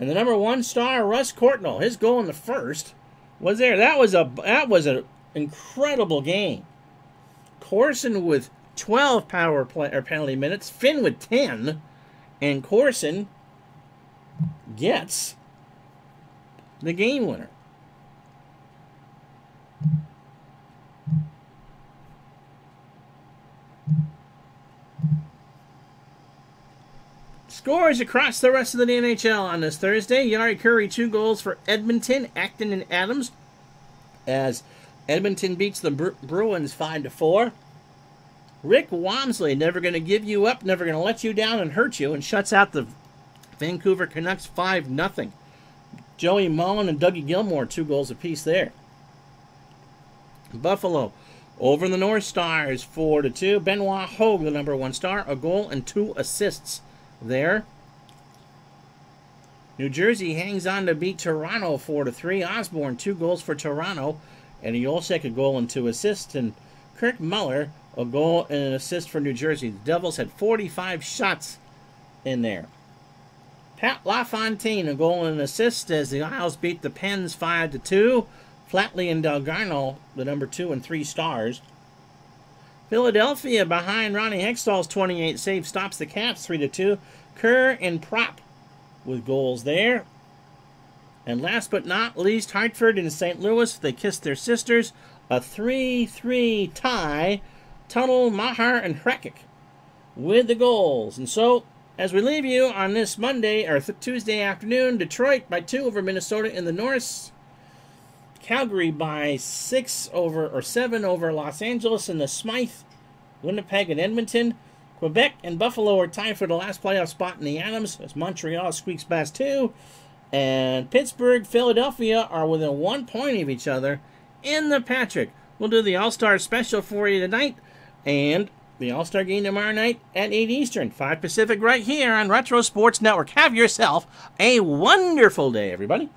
And the number 1 star, Russ Courtnall. His goal in the first was there. That was a that was an incredible game. Corson with 12 power play or penalty minutes, Finn with 10, and Corson gets the game winner. Scores across the rest of the NHL on this Thursday. Jari Kurri, two goals for Edmonton, Acton and Adams, as Edmonton beats the Bruins 5 to 4. Rick Wamsley, never going to give you up, never going to let you down and hurt you, and shuts out the Vancouver Canucks 5 0. Joey Mullen and Dougie Gilmour, two goals apiece there. Buffalo over the North Stars 4 to 2. Benoit Hogue, the number one star, a goal and two assists there. New Jersey hangs on to beat Toronto 4 to 3. Osborne, two goals for Toronto. And he also had a goal and two assists. And Kirk Muller a goal and an assist for New Jersey. The Devils had 45 shots in there. Pat LaFontaine, a goal and an assist as the Isles beat the Pens 5 to 2. Flatley and Dalgarno, the number 2 and 3 stars. Philadelphia behind Ronnie Hextall's 28 save stops the Caps 3 to 2. Kerr and Propp with goals there. And last but not least, Hartford and St. Louis, they kissed their sisters. A 3 3 tie Tuttle, Meagher, and Hrkac with the goals. And so, as we leave you on this Monday or Tuesday afternoon, Detroit by two over Minnesota in the North. Calgary by six over or seven over Los Angeles in the Smythe. Winnipeg and Edmonton. Quebec and Buffalo are tied for the last playoff spot in the Adams as Montreal squeaks past two. And Pittsburgh, Philadelphia are within one point of each other in the Patrick. We'll do the All Star special for you tonight and the All Star game tomorrow night at 8 Eastern, 5 Pacific, right here on Retro Sports Network. Have yourself a wonderful day, everybody.